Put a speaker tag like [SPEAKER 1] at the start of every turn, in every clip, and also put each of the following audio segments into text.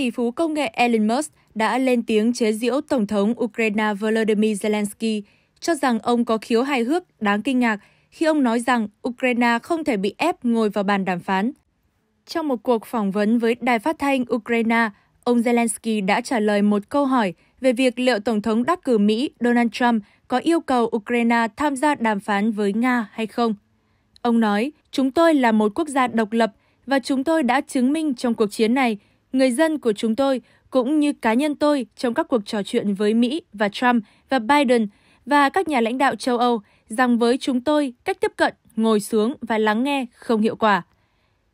[SPEAKER 1] tỷ phú công nghệ Elon Musk đã lên tiếng chế giễu Tổng thống Ukraine Volodymyr Zelensky, cho rằng ông có khiếu hài hước đáng kinh ngạc khi ông nói rằng Ukraine không thể bị ép ngồi vào bàn đàm phán. Trong một cuộc phỏng vấn với đài phát thanh Ukraine, ông Zelensky đã trả lời một câu hỏi về việc liệu Tổng thống đắc cử Mỹ Donald Trump có yêu cầu Ukraine tham gia đàm phán với Nga hay không. Ông nói, chúng tôi là một quốc gia độc lập và chúng tôi đã chứng minh trong cuộc chiến này, người dân của chúng tôi cũng như cá nhân tôi trong các cuộc trò chuyện với Mỹ và Trump và Biden và các nhà lãnh đạo châu Âu rằng với chúng tôi, cách tiếp cận, ngồi xuống và lắng nghe không hiệu quả.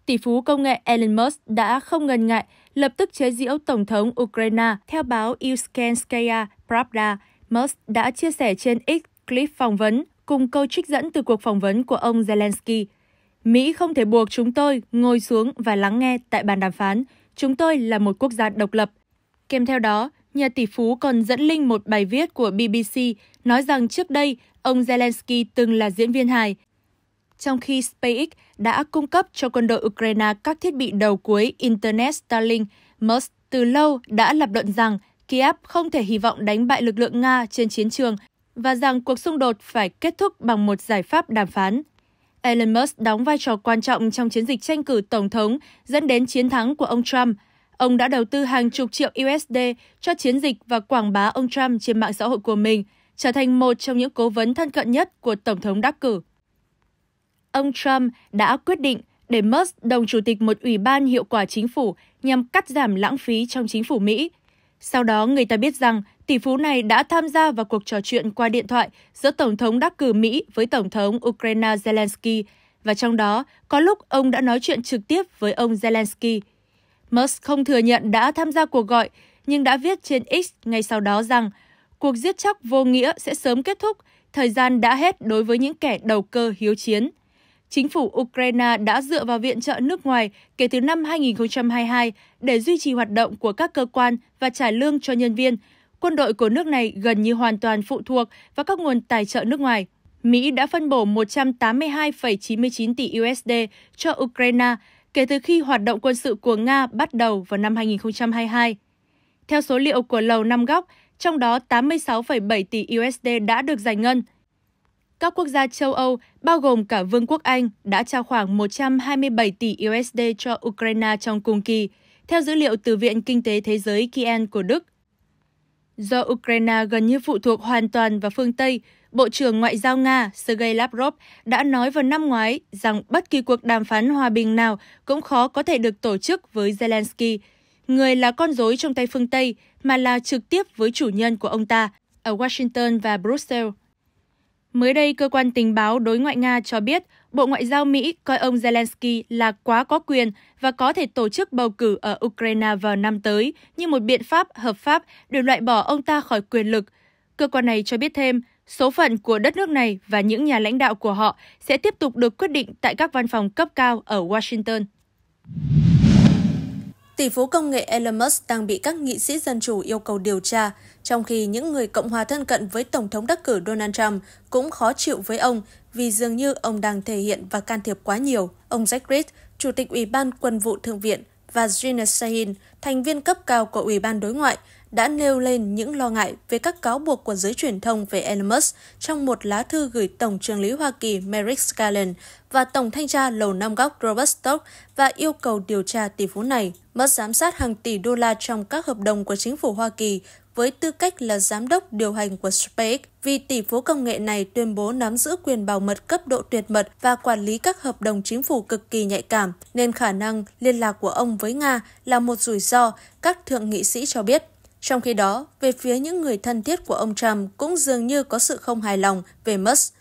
[SPEAKER 1] Tỷ phú công nghệ Elon Musk đã không ngần ngại lập tức chế giễu Tổng thống Ukraine theo báo Uskenskaya Pravda. Musk đã chia sẻ trên X clip phỏng vấn cùng câu trích dẫn từ cuộc phỏng vấn của ông Zelensky. Mỹ không thể buộc chúng tôi ngồi xuống và lắng nghe tại bàn đàm phán. Chúng tôi là một quốc gia độc lập. Kèm theo đó, nhà tỷ phú còn dẫn link một bài viết của BBC nói rằng trước đây ông Zelensky từng là diễn viên hài. Trong khi SpaceX đã cung cấp cho quân đội Ukraine các thiết bị đầu cuối Internet Starlink, Musk từ lâu đã lập luận rằng Kiev không thể hy vọng đánh bại lực lượng Nga trên chiến trường và rằng cuộc xung đột phải kết thúc bằng một giải pháp đàm phán. Elon Musk đóng vai trò quan trọng trong chiến dịch tranh cử tổng thống dẫn đến chiến thắng của ông Trump. Ông đã đầu tư hàng chục triệu USD cho chiến dịch và quảng bá ông Trump trên mạng xã hội của mình, trở thành một trong những cố vấn thân cận nhất của Tổng thống đắc cử. Ông Trump đã quyết định để Musk đồng chủ tịch một ủy ban hiệu quả chính phủ nhằm cắt giảm lãng phí trong chính phủ Mỹ. Sau đó, người ta biết rằng tỷ phú này đã tham gia vào cuộc trò chuyện qua điện thoại giữa Tổng thống đắc cử Mỹ với Tổng thống Ukraine Zelensky, và trong đó có lúc ông đã nói chuyện trực tiếp với ông Zelensky. Musk không thừa nhận đã tham gia cuộc gọi, nhưng đã viết trên X ngay sau đó rằng cuộc giết chóc vô nghĩa sẽ sớm kết thúc, thời gian đã hết đối với những kẻ đầu cơ hiếu chiến. Chính phủ Ukraine đã dựa vào viện trợ nước ngoài kể từ năm 2022 để duy trì hoạt động của các cơ quan và trả lương cho nhân viên. Quân đội của nước này gần như hoàn toàn phụ thuộc vào các nguồn tài trợ nước ngoài. Mỹ đã phân bổ 182,99 tỷ USD cho Ukraine kể từ khi hoạt động quân sự của Nga bắt đầu vào năm 2022. Theo số liệu của Lầu Năm Góc, trong đó 86,7 tỷ USD đã được giải ngân. Các quốc gia châu Âu, bao gồm cả Vương quốc Anh, đã trao khoảng 127 tỷ USD cho Ukraine trong cùng kỳ, theo dữ liệu từ Viện Kinh tế Thế giới Kiel của Đức. Do Ukraine gần như phụ thuộc hoàn toàn vào phương Tây, Bộ trưởng Ngoại giao Nga Sergei Lavrov đã nói vào năm ngoái rằng bất kỳ cuộc đàm phán hòa bình nào cũng khó có thể được tổ chức với Zelensky, người là con rối trong tay phương Tây mà là trực tiếp với chủ nhân của ông ta ở Washington và Brussels. Mới đây, cơ quan tình báo đối ngoại Nga cho biết Bộ Ngoại giao Mỹ coi ông Zelensky là quá có quyền và có thể tổ chức bầu cử ở Ukraine vào năm tới như một biện pháp hợp pháp để loại bỏ ông ta khỏi quyền lực. Cơ quan này cho biết thêm, số phận của đất nước này và những nhà lãnh đạo của họ sẽ tiếp tục được quyết định tại các văn phòng cấp cao ở Washington.
[SPEAKER 2] Tỷ phú công nghệ Elon Musk đang bị các nghị sĩ dân chủ yêu cầu điều tra, trong khi những người Cộng hòa thân cận với Tổng thống đắc cử Donald Trump cũng khó chịu với ông vì dường như ông đang thể hiện và can thiệp quá nhiều. Ông Jack Reed, Chủ tịch Ủy ban Quân vụ Thượng viện, và Gina Sahin, thành viên cấp cao của Ủy ban Đối ngoại, đã nêu lên những lo ngại về các cáo buộc của giới truyền thông về Elon Musk trong một lá thư gửi Tổng trưởng lý Hoa Kỳ Merrick Garland và Tổng thanh tra Lầu Năm Góc Robert Stock và yêu cầu điều tra tỷ phú này. Musk giám sát hàng tỷ đô la trong các hợp đồng của chính phủ Hoa Kỳ với tư cách là giám đốc điều hành của SpaceX vì tỷ phú công nghệ này tuyên bố nắm giữ quyền bảo mật cấp độ tuyệt mật và quản lý các hợp đồng chính phủ cực kỳ nhạy cảm, nên khả năng liên lạc của ông với Nga là một rủi ro, các thượng nghị sĩ cho biết. Trong khi đó, về phía những người thân thiết của ông Trump cũng dường như có sự không hài lòng về Musk.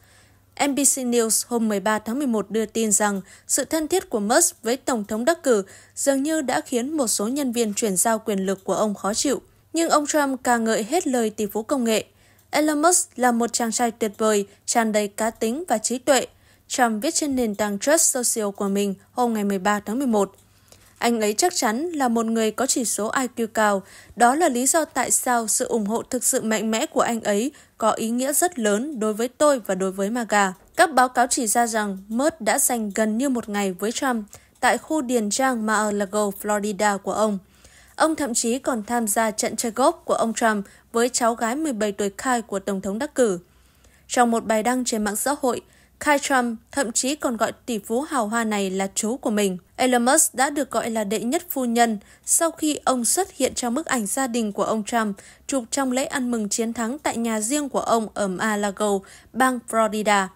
[SPEAKER 2] NBC News hôm 13 tháng 11 đưa tin rằng sự thân thiết của Musk với Tổng thống đắc cử dường như đã khiến một số nhân viên chuyển giao quyền lực của ông khó chịu. Nhưng ông Trump ca ngợi hết lời tỷ phú công nghệ. Elon Musk là một chàng trai tuyệt vời, tràn đầy cá tính và trí tuệ. Trump viết trên nền tảng Trust Social của mình hôm ngày 13 tháng 11. Anh ấy chắc chắn là một người có chỉ số IQ cao. Đó là lý do tại sao sự ủng hộ thực sự mạnh mẽ của anh ấy có ý nghĩa rất lớn đối với tôi và đối với MAGA. Các báo cáo chỉ ra rằng Musk đã dành gần như một ngày với Trump tại khu điền trang Mar-a-Lago, Florida của ông. Ông thậm chí còn tham gia trận chơi golf của ông Trump với cháu gái 17 tuổi Kai của Tổng thống đắc cử. Trong một bài đăng trên mạng xã hội, Kai Trump thậm chí còn gọi tỷ phú hào hoa này là chú của mình. Elon Musk đã được gọi là đệ nhất phu nhân sau khi ông xuất hiện trong bức ảnh gia đình của ông Trump chụp trong lễ ăn mừng chiến thắng tại nhà riêng của ông ở Mar-a-Lago, bang Florida.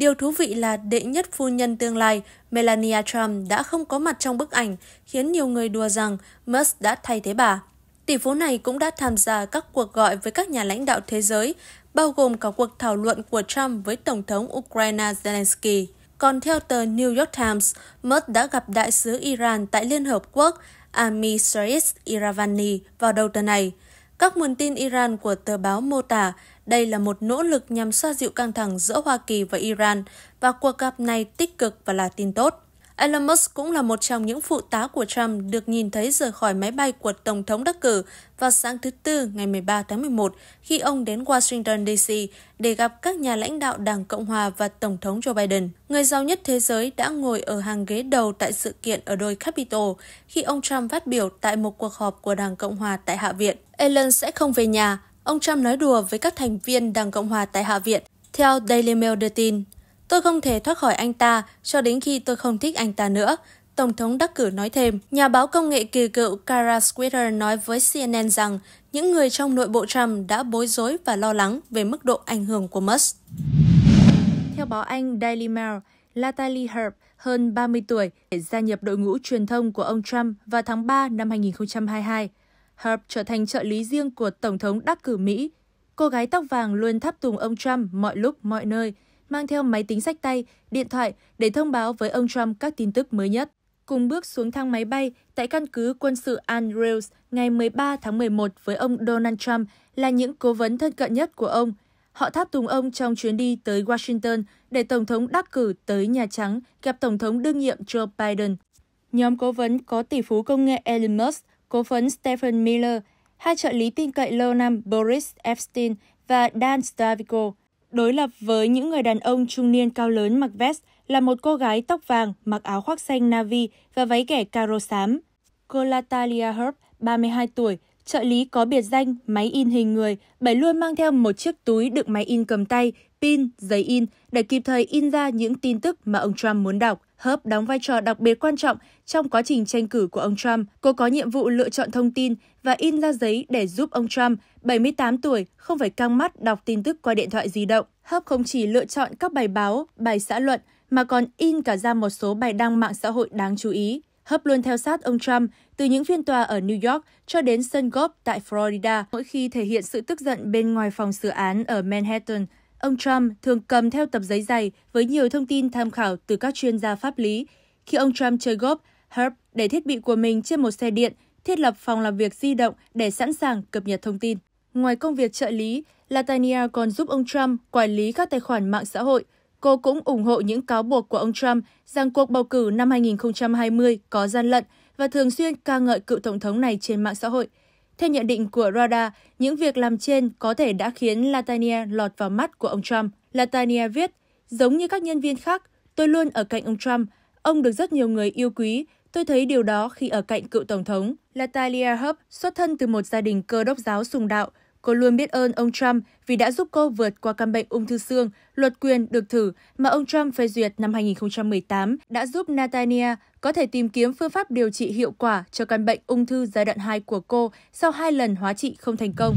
[SPEAKER 2] Điều thú vị là đệ nhất phu nhân tương lai Melania Trump đã không có mặt trong bức ảnh, khiến nhiều người đùa rằng Musk đã thay thế bà. Tỷ phú này cũng đã tham gia các cuộc gọi với các nhà lãnh đạo thế giới, bao gồm cả cuộc thảo luận của Trump với Tổng thống Ukraine Zelensky. Còn theo tờ New York Times, Musk đã gặp đại sứ Iran tại Liên Hợp Quốc Ami Saris Iravani vào đầu tuần này. Các nguồn tin Iran của tờ báo mô tả, đây là một nỗ lực nhằm xoa dịu căng thẳng giữa Hoa Kỳ và Iran và cuộc gặp này tích cực và là tin tốt. Elon Musk cũng là một trong những phụ tá của Trump được nhìn thấy rời khỏi máy bay của Tổng thống đắc cử vào sáng thứ Tư ngày 13 tháng 11 khi ông đến Washington DC để gặp các nhà lãnh đạo Đảng Cộng Hòa và Tổng thống Joe Biden. Người giàu nhất thế giới đã ngồi ở hàng ghế đầu tại sự kiện ở đôi Capitol khi ông Trump phát biểu tại một cuộc họp của Đảng Cộng Hòa tại Hạ viện. Elon sẽ không về nhà, ông Trump nói đùa với các thành viên Đảng Cộng Hòa tại Hạ viện. Theo Daily Mail đưa tin, Tôi không thể thoát khỏi anh ta cho đến khi tôi không thích anh ta nữa. Tổng thống đắc cử nói thêm, nhà báo công nghệ kỳ cựu Kara squitter nói với CNN rằng những người trong nội bộ Trump đã bối rối và lo lắng về mức độ ảnh hưởng của Musk.
[SPEAKER 1] Theo báo Anh Daily Mail, Natalie Herb, hơn 30 tuổi, để gia nhập đội ngũ truyền thông của ông Trump vào tháng 3 năm 2022. Herb trở thành trợ lý riêng của Tổng thống đắc cử Mỹ. Cô gái tóc vàng luôn thắp tùng ông Trump mọi lúc, mọi nơi – mang theo máy tính sách tay, điện thoại để thông báo với ông Trump các tin tức mới nhất. Cùng bước xuống thang máy bay tại căn cứ quân sự Andrews ngày 13 tháng 11 với ông Donald Trump là những cố vấn thân cận nhất của ông. Họ tháp tùng ông trong chuyến đi tới Washington để Tổng thống đắc cử tới Nhà Trắng gặp Tổng thống đương nhiệm Joe Biden. Nhóm cố vấn có tỷ phú công nghệ Elon Musk, cố vấn Stephen Miller, hai trợ lý tin cậy lâu năm Boris Epstein và Dan Stavico. Đối lập với những người đàn ông trung niên cao lớn mặc vest là một cô gái tóc vàng mặc áo khoác xanh navy và váy kẻ caro xám. Cô Natalia Herb, 32 tuổi, trợ lý có biệt danh máy in hình người, bởi luôn mang theo một chiếc túi đựng máy in cầm tay, pin, giấy in để kịp thời in ra những tin tức mà ông Trump muốn đọc. Herb đóng vai trò đặc biệt quan trọng trong quá trình tranh cử của ông Trump. Cô có nhiệm vụ lựa chọn thông tin và in ra giấy để giúp ông Trump, 78 tuổi, không phải căng mắt đọc tin tức qua điện thoại di động. Herb không chỉ lựa chọn các bài báo, bài xã luận, mà còn in cả ra một số bài đăng mạng xã hội đáng chú ý. Hub luôn theo sát ông Trump từ những phiên tòa ở New York cho đến sân golf tại Florida. Mỗi khi thể hiện sự tức giận bên ngoài phòng xử án ở Manhattan, Ông Trump thường cầm theo tập giấy dày với nhiều thông tin tham khảo từ các chuyên gia pháp lý. Khi ông Trump chơi golf, Herb để thiết bị của mình trên một xe điện, thiết lập phòng làm việc di động để sẵn sàng cập nhật thông tin. Ngoài công việc trợ lý, Latania còn giúp ông Trump quản lý các tài khoản mạng xã hội. Cô cũng ủng hộ những cáo buộc của ông Trump rằng cuộc bầu cử năm 2020 có gian lận và thường xuyên ca ngợi cựu tổng thống này trên mạng xã hội – theo nhận định của Rada, những việc làm trên có thể đã khiến Latania lọt vào mắt của ông Trump. Latania viết, giống như các nhân viên khác, tôi luôn ở cạnh ông Trump. Ông được rất nhiều người yêu quý. Tôi thấy điều đó khi ở cạnh cựu tổng thống. Latalia Hub xuất thân từ một gia đình cơ đốc giáo sùng đạo. Cô luôn biết ơn ông Trump vì đã giúp cô vượt qua căn bệnh ung thư xương, luật quyền được thử mà ông Trump phê duyệt năm 2018 đã giúp Natania có thể tìm kiếm phương pháp điều trị hiệu quả cho căn bệnh ung thư giai đoạn 2 của cô sau hai lần hóa trị không thành công.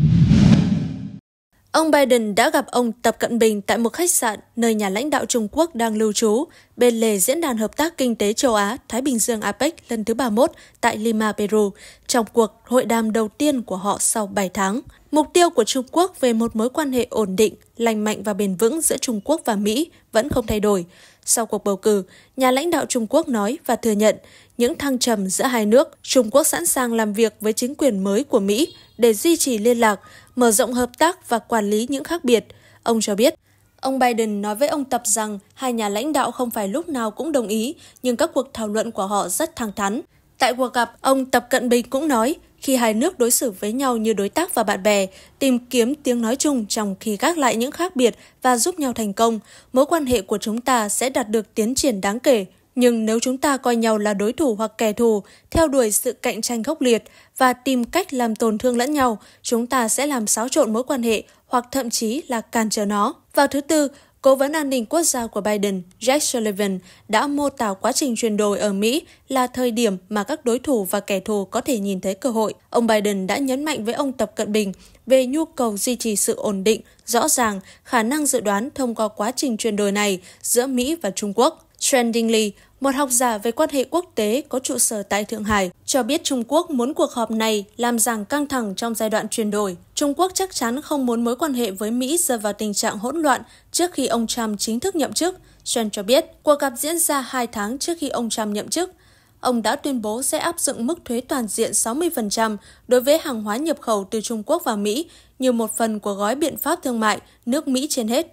[SPEAKER 2] Ông Biden đã gặp ông Tập Cận Bình tại một khách sạn nơi nhà lãnh đạo Trung Quốc đang lưu trú, bên lề Diễn đàn Hợp tác Kinh tế Châu Á-Thái Bình Dương APEC lần thứ 31 tại Lima, Peru, trong cuộc hội đàm đầu tiên của họ sau 7 tháng. Mục tiêu của Trung Quốc về một mối quan hệ ổn định, lành mạnh và bền vững giữa Trung Quốc và Mỹ vẫn không thay đổi. Sau cuộc bầu cử, nhà lãnh đạo Trung Quốc nói và thừa nhận những thăng trầm giữa hai nước, Trung Quốc sẵn sàng làm việc với chính quyền mới của Mỹ để duy trì liên lạc, mở rộng hợp tác và quản lý những khác biệt. Ông cho biết, Ông Biden nói với ông Tập rằng hai nhà lãnh đạo không phải lúc nào cũng đồng ý, nhưng các cuộc thảo luận của họ rất thẳng thắn. Tại cuộc gặp, ông Tập Cận Bình cũng nói, khi hai nước đối xử với nhau như đối tác và bạn bè, tìm kiếm tiếng nói chung trong khi gác lại những khác biệt và giúp nhau thành công, mối quan hệ của chúng ta sẽ đạt được tiến triển đáng kể. Nhưng nếu chúng ta coi nhau là đối thủ hoặc kẻ thù, theo đuổi sự cạnh tranh khốc liệt và tìm cách làm tổn thương lẫn nhau, chúng ta sẽ làm xáo trộn mối quan hệ hoặc thậm chí là cản trở nó. Vào thứ Tư, Cố vấn an ninh quốc gia của Biden, Jack Sullivan, đã mô tả quá trình chuyển đổi ở Mỹ là thời điểm mà các đối thủ và kẻ thù có thể nhìn thấy cơ hội. Ông Biden đã nhấn mạnh với ông Tập Cận Bình về nhu cầu duy trì sự ổn định, rõ ràng, khả năng dự đoán thông qua quá trình chuyển đổi này giữa Mỹ và Trung Quốc. Trendingly, một học giả về quan hệ quốc tế có trụ sở tại Thượng Hải, cho biết Trung Quốc muốn cuộc họp này làm giảm căng thẳng trong giai đoạn chuyển đổi. Trung Quốc chắc chắn không muốn mối quan hệ với Mỹ rơi vào tình trạng hỗn loạn trước khi ông Trump chính thức nhậm chức. Shen cho biết, cuộc gặp diễn ra hai tháng trước khi ông Trump nhậm chức. Ông đã tuyên bố sẽ áp dụng mức thuế toàn diện 60% đối với hàng hóa nhập khẩu từ Trung Quốc vào Mỹ như một phần của gói biện pháp thương mại nước Mỹ trên hết.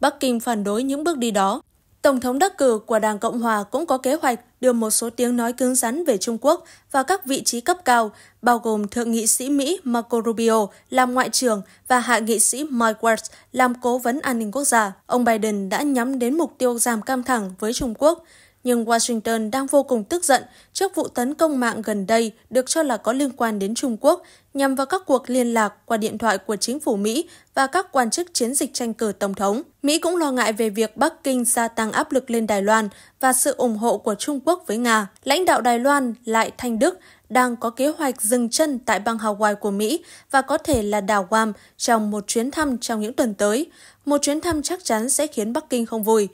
[SPEAKER 2] Bắc Kinh phản đối những bước đi đó, Tổng thống đắc cử của Đảng Cộng Hòa cũng có kế hoạch đưa một số tiếng nói cứng rắn về Trung Quốc vào các vị trí cấp cao, bao gồm Thượng nghị sĩ Mỹ Marco Rubio làm ngoại trưởng và Hạ nghị sĩ Mike Waltz làm cố vấn an ninh quốc gia. Ông Biden đã nhắm đến mục tiêu giảm căng thẳng với Trung Quốc, nhưng Washington đang vô cùng tức giận trước vụ tấn công mạng gần đây được cho là có liên quan đến Trung Quốc nhằm vào các cuộc liên lạc qua điện thoại của chính phủ Mỹ và các quan chức chiến dịch tranh cử tổng thống. Mỹ cũng lo ngại về việc Bắc Kinh gia tăng áp lực lên Đài Loan và sự ủng hộ của Trung Quốc với Nga. Lãnh đạo Đài Loan Lại Thanh Đức đang có kế hoạch dừng chân tại bang Hawaii của Mỹ và có thể là đảo Guam trong một chuyến thăm trong những tuần tới. Một chuyến thăm chắc chắn sẽ khiến Bắc Kinh không vui.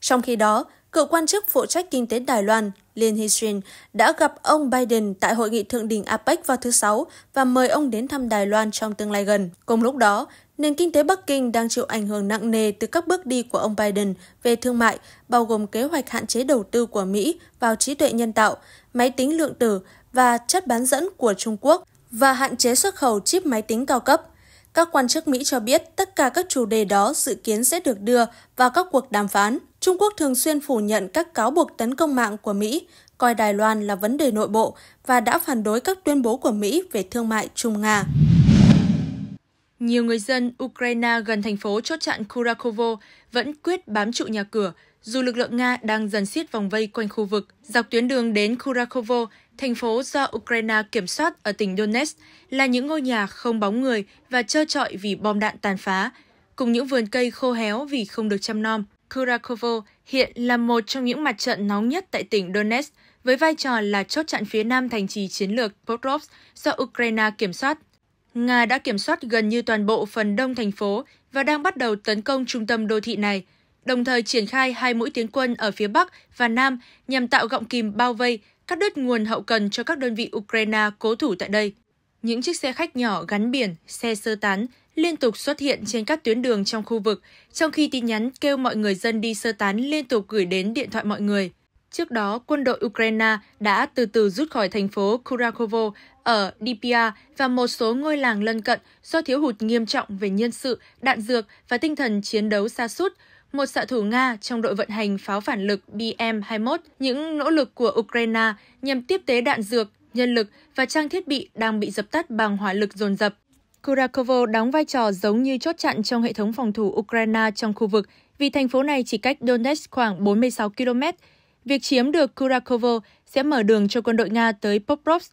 [SPEAKER 2] Trong khi đó, cựu quan chức phụ trách kinh tế Đài Loan Lin Hsien đã gặp ông Biden tại hội nghị thượng đỉnh APEC vào thứ Sáu và mời ông đến thăm Đài Loan trong tương lai gần. Cùng lúc đó, nền kinh tế Bắc Kinh đang chịu ảnh hưởng nặng nề từ các bước đi của ông Biden về thương mại, bao gồm kế hoạch hạn chế đầu tư của Mỹ vào trí tuệ nhân tạo, máy tính lượng tử và chất bán dẫn của Trung Quốc và hạn chế xuất khẩu chip máy tính cao cấp. Các quan chức Mỹ cho biết tất cả các chủ đề đó dự kiến sẽ được đưa vào các cuộc đàm phán. Trung Quốc thường xuyên phủ nhận các cáo buộc tấn công mạng của Mỹ, coi Đài Loan là vấn đề nội bộ và đã phản đối các tuyên bố của Mỹ về thương mại Trung-Nga.
[SPEAKER 1] Nhiều người dân Ukraine gần thành phố chốt chặn Kurakovo vẫn quyết bám trụ nhà cửa, dù lực lượng Nga đang dần siết vòng vây quanh khu vực. Dọc tuyến đường đến Kurakovo, thành phố do Ukraine kiểm soát ở tỉnh Donetsk, là những ngôi nhà không bóng người và trơ trọi vì bom đạn tàn phá, cùng những vườn cây khô héo vì không được chăm nom. Kurakovo hiện là một trong những mặt trận nóng nhất tại tỉnh Donetsk, với vai trò là chốt chặn phía nam thành trì chiến lược Pokrovsk do Ukraine kiểm soát. Nga đã kiểm soát gần như toàn bộ phần đông thành phố và đang bắt đầu tấn công trung tâm đô thị này, đồng thời triển khai hai mũi tiến quân ở phía Bắc và Nam nhằm tạo gọng kìm bao vây, cắt đứt nguồn hậu cần cho các đơn vị Ukraine cố thủ tại đây. Những chiếc xe khách nhỏ gắn biển, xe sơ tán liên tục xuất hiện trên các tuyến đường trong khu vực, trong khi tin nhắn kêu mọi người dân đi sơ tán liên tục gửi đến điện thoại mọi người. Trước đó, quân đội Ukraine đã từ từ rút khỏi thành phố Kurakovo ở Dnipro và một số ngôi làng lân cận do thiếu hụt nghiêm trọng về nhân sự, đạn dược và tinh thần chiến đấu xa sút một xạ thủ Nga trong đội vận hành pháo phản lực BM-21, những nỗ lực của Ukraine nhằm tiếp tế đạn dược, nhân lực và trang thiết bị đang bị dập tắt bằng hỏa lực dồn dập. Kurakovo đóng vai trò giống như chốt chặn trong hệ thống phòng thủ Ukraine trong khu vực vì thành phố này chỉ cách Donetsk khoảng 46 km. Việc chiếm được Kurakovo sẽ mở đường cho quân đội Nga tới Pokrovsk,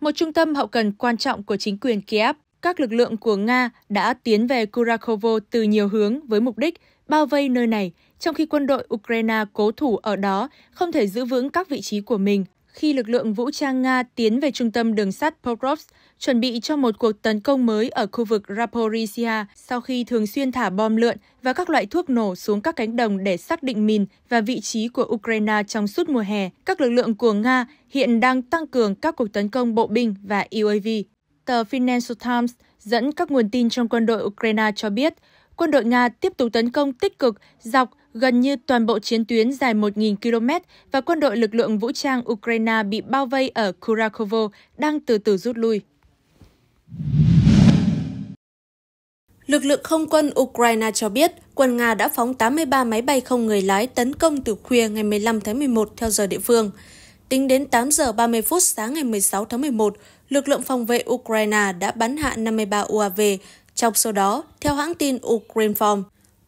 [SPEAKER 1] một trung tâm hậu cần quan trọng của chính quyền Kiev. Các lực lượng của Nga đã tiến về Kurakovo từ nhiều hướng với mục đích bao vây nơi này, trong khi quân đội Ukraine cố thủ ở đó không thể giữ vững các vị trí của mình. Khi lực lượng vũ trang Nga tiến về trung tâm đường sắt Pokrovsk, chuẩn bị cho một cuộc tấn công mới ở khu vực Zaporizhia sau khi thường xuyên thả bom lượn và các loại thuốc nổ xuống các cánh đồng để xác định mìn và vị trí của Ukraine trong suốt mùa hè. Các lực lượng của Nga hiện đang tăng cường các cuộc tấn công bộ binh và UAV. Tờ Financial Times dẫn các nguồn tin trong quân đội Ukraine cho biết, quân đội Nga tiếp tục tấn công tích cực dọc gần như toàn bộ chiến tuyến dài 1.000 km và quân đội lực lượng vũ trang Ukraine bị bao vây ở Kurakovo đang từ từ rút lui.
[SPEAKER 2] Lực lượng không quân Ukraine cho biết quân Nga đã phóng 83 máy bay không người lái tấn công từ khuya ngày 15 tháng 11 theo giờ địa phương. Tính đến 8 giờ 30 phút sáng ngày 16 tháng 11, lực lượng phòng vệ Ukraine đã bắn hạ 53 UAV, trong số đó, theo hãng tin Ukrinform,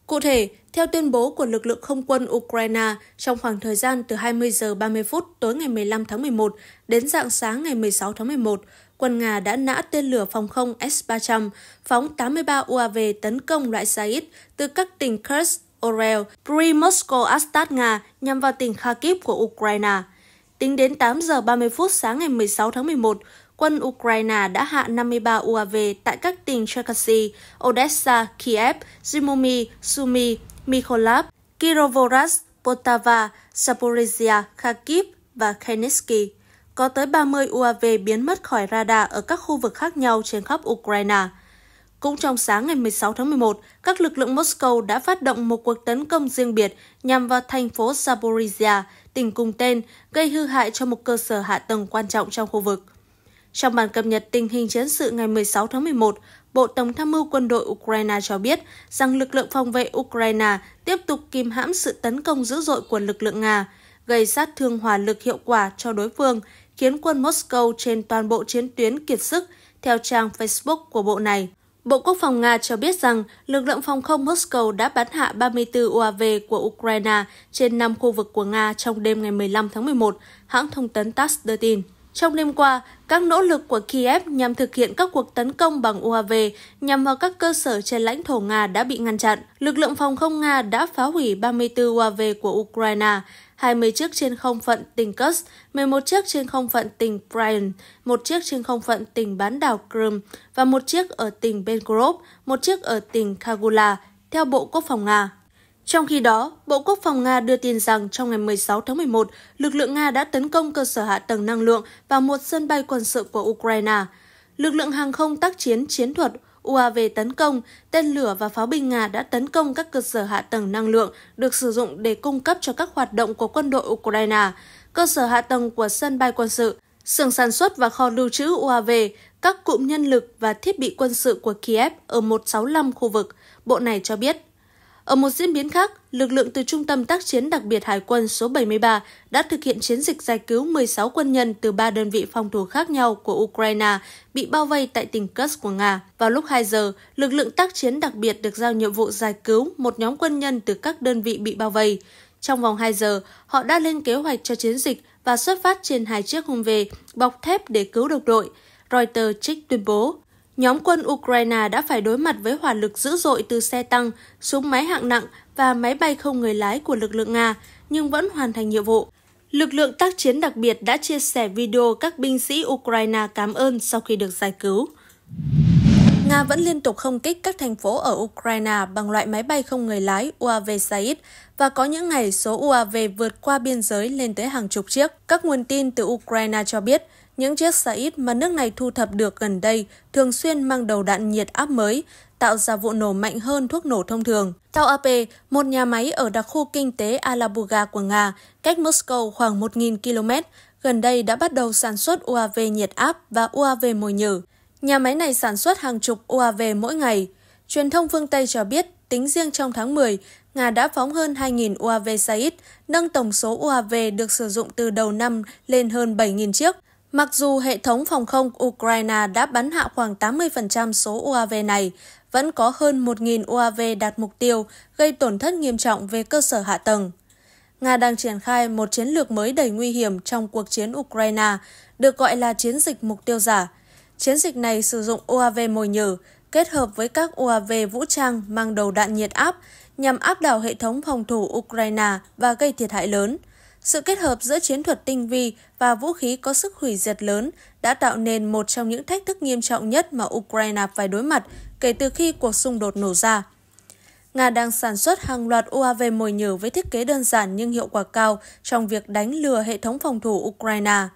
[SPEAKER 2] Cụ thể, theo tuyên bố của lực lượng không quân Ukraine, trong khoảng thời gian từ 20 giờ 30 phút tối ngày 15 tháng 11 đến dạng sáng ngày 16 tháng 11, quân Nga đã nã tên lửa phòng không S-300, phóng 83 UAV tấn công loại Said từ các tỉnh Kursk, Orel, Primorsko Astat Nga nhằm vào tỉnh Kharkiv của Ukraine. Tính đến 8 giờ 30 phút sáng ngày 16 tháng 11, quân Ukraine đã hạ 53 UAV tại các tỉnh Cherkasy, Odessa, Kiev, Zhytomyr, Sumy, Mykolaiv, Kirovohrad, Poltava, Zaporizhia, Kharkiv và Khmelnytsky. Có tới 30 UAV biến mất khỏi radar ở các khu vực khác nhau trên khắp Ukraine. Cũng trong sáng ngày 16 tháng 11, các lực lượng Moscow đã phát động một cuộc tấn công riêng biệt nhằm vào thành phố Zaporizhia, tỉnh cùng tên, gây hư hại cho một cơ sở hạ tầng quan trọng trong khu vực. Trong bản cập nhật tình hình chiến sự ngày 16 tháng 11, Bộ Tổng tham mưu quân đội Ukraine cho biết rằng lực lượng phòng vệ Ukraine tiếp tục kìm hãm sự tấn công dữ dội của lực lượng Nga, gây sát thương hỏa lực hiệu quả cho đối phương, khiến quân Moscow trên toàn bộ chiến tuyến kiệt sức, theo trang Facebook của bộ này. Bộ Quốc phòng Nga cho biết rằng lực lượng phòng không Moscow đã bắn hạ 34 UAV của Ukraine trên 5 khu vực của Nga trong đêm ngày 15 tháng 11, hãng thông tấn TASS đưa tin. Trong đêm qua, các nỗ lực của Kiev nhằm thực hiện các cuộc tấn công bằng UAV nhằm vào các cơ sở trên lãnh thổ Nga đã bị ngăn chặn. Lực lượng phòng không Nga đã phá hủy 34 UAV của Ukraine, 20 chiếc trên không phận tỉnh Kursk, 11 chiếc trên không phận tỉnh Bryan, một chiếc trên không phận tỉnh bán đảo Crimea và một chiếc ở tỉnh Belgorod, một chiếc ở tỉnh Kagula, theo Bộ Quốc phòng Nga. Trong khi đó, Bộ Quốc phòng Nga đưa tin rằng trong ngày 16 tháng 11, lực lượng Nga đã tấn công cơ sở hạ tầng năng lượng và một sân bay quân sự của Ukraine. Lực lượng hàng không tác chiến chiến thuật UAV tấn công, tên lửa và pháo binh Nga đã tấn công các cơ sở hạ tầng năng lượng được sử dụng để cung cấp cho các hoạt động của quân đội Ukraine, cơ sở hạ tầng của sân bay quân sự, xưởng sản xuất và kho lưu trữ UAV, các cụm nhân lực và thiết bị quân sự của Kiev ở 165 khu vực, Bộ này cho biết. Ở một diễn biến khác, lực lượng từ Trung tâm tác chiến đặc biệt Hải quân số 73 đã thực hiện chiến dịch giải cứu 16 quân nhân từ ba đơn vị phòng thủ khác nhau của Ukraine bị bao vây tại tỉnh Kursk của Nga. Vào lúc 2 giờ, lực lượng tác chiến đặc biệt được giao nhiệm vụ giải cứu một nhóm quân nhân từ các đơn vị bị bao vây. Trong vòng 2 giờ, họ đã lên kế hoạch cho chiến dịch và xuất phát trên hai chiếc Humvee bọc thép để cứu đồng đội. Reuters trích tuyên bố nhóm quân Ukraine đã phải đối mặt với hỏa lực dữ dội từ xe tăng, súng máy hạng nặng và máy bay không người lái của lực lượng Nga, nhưng vẫn hoàn thành nhiệm vụ. Lực lượng tác chiến đặc biệt đã chia sẻ video các binh sĩ Ukraine cảm ơn sau khi được giải cứu. Nga vẫn liên tục không kích các thành phố ở Ukraine bằng loại máy bay không người lái UAV Said và có những ngày số UAV vượt qua biên giới lên tới hàng chục chiếc. Các nguồn tin từ Ukraine cho biết, những chiếc Said mà nước này thu thập được gần đây thường xuyên mang đầu đạn nhiệt áp mới, tạo ra vụ nổ mạnh hơn thuốc nổ thông thường. Theo AP, một nhà máy ở đặc khu kinh tế Alabuga của Nga, cách Moscow khoảng 1.000 km, gần đây đã bắt đầu sản xuất UAV nhiệt áp và UAV mồi nhử. Nhà máy này sản xuất hàng chục UAV mỗi ngày. Truyền thông phương Tây cho biết, tính riêng trong tháng 10, Nga đã phóng hơn 2.000 UAV Said, nâng tổng số UAV được sử dụng từ đầu năm lên hơn 7.000 chiếc. Mặc dù hệ thống phòng không Ukraine đã bắn hạ khoảng 80% số UAV này, vẫn có hơn 1.000 UAV đạt mục tiêu, gây tổn thất nghiêm trọng về cơ sở hạ tầng. Nga đang triển khai một chiến lược mới đầy nguy hiểm trong cuộc chiến Ukraine, được gọi là chiến dịch mục tiêu giả. Chiến dịch này sử dụng UAV mồi nhử, kết hợp với các UAV vũ trang mang đầu đạn nhiệt áp nhằm áp đảo hệ thống phòng thủ Ukraine và gây thiệt hại lớn – sự kết hợp giữa chiến thuật tinh vi và vũ khí có sức hủy diệt lớn đã tạo nên một trong những thách thức nghiêm trọng nhất mà Ukraine phải đối mặt kể từ khi cuộc xung đột nổ ra. Nga đang sản xuất hàng loạt UAV mồi nhử với thiết kế đơn giản nhưng hiệu quả cao trong việc đánh lừa hệ thống phòng thủ Ukraine.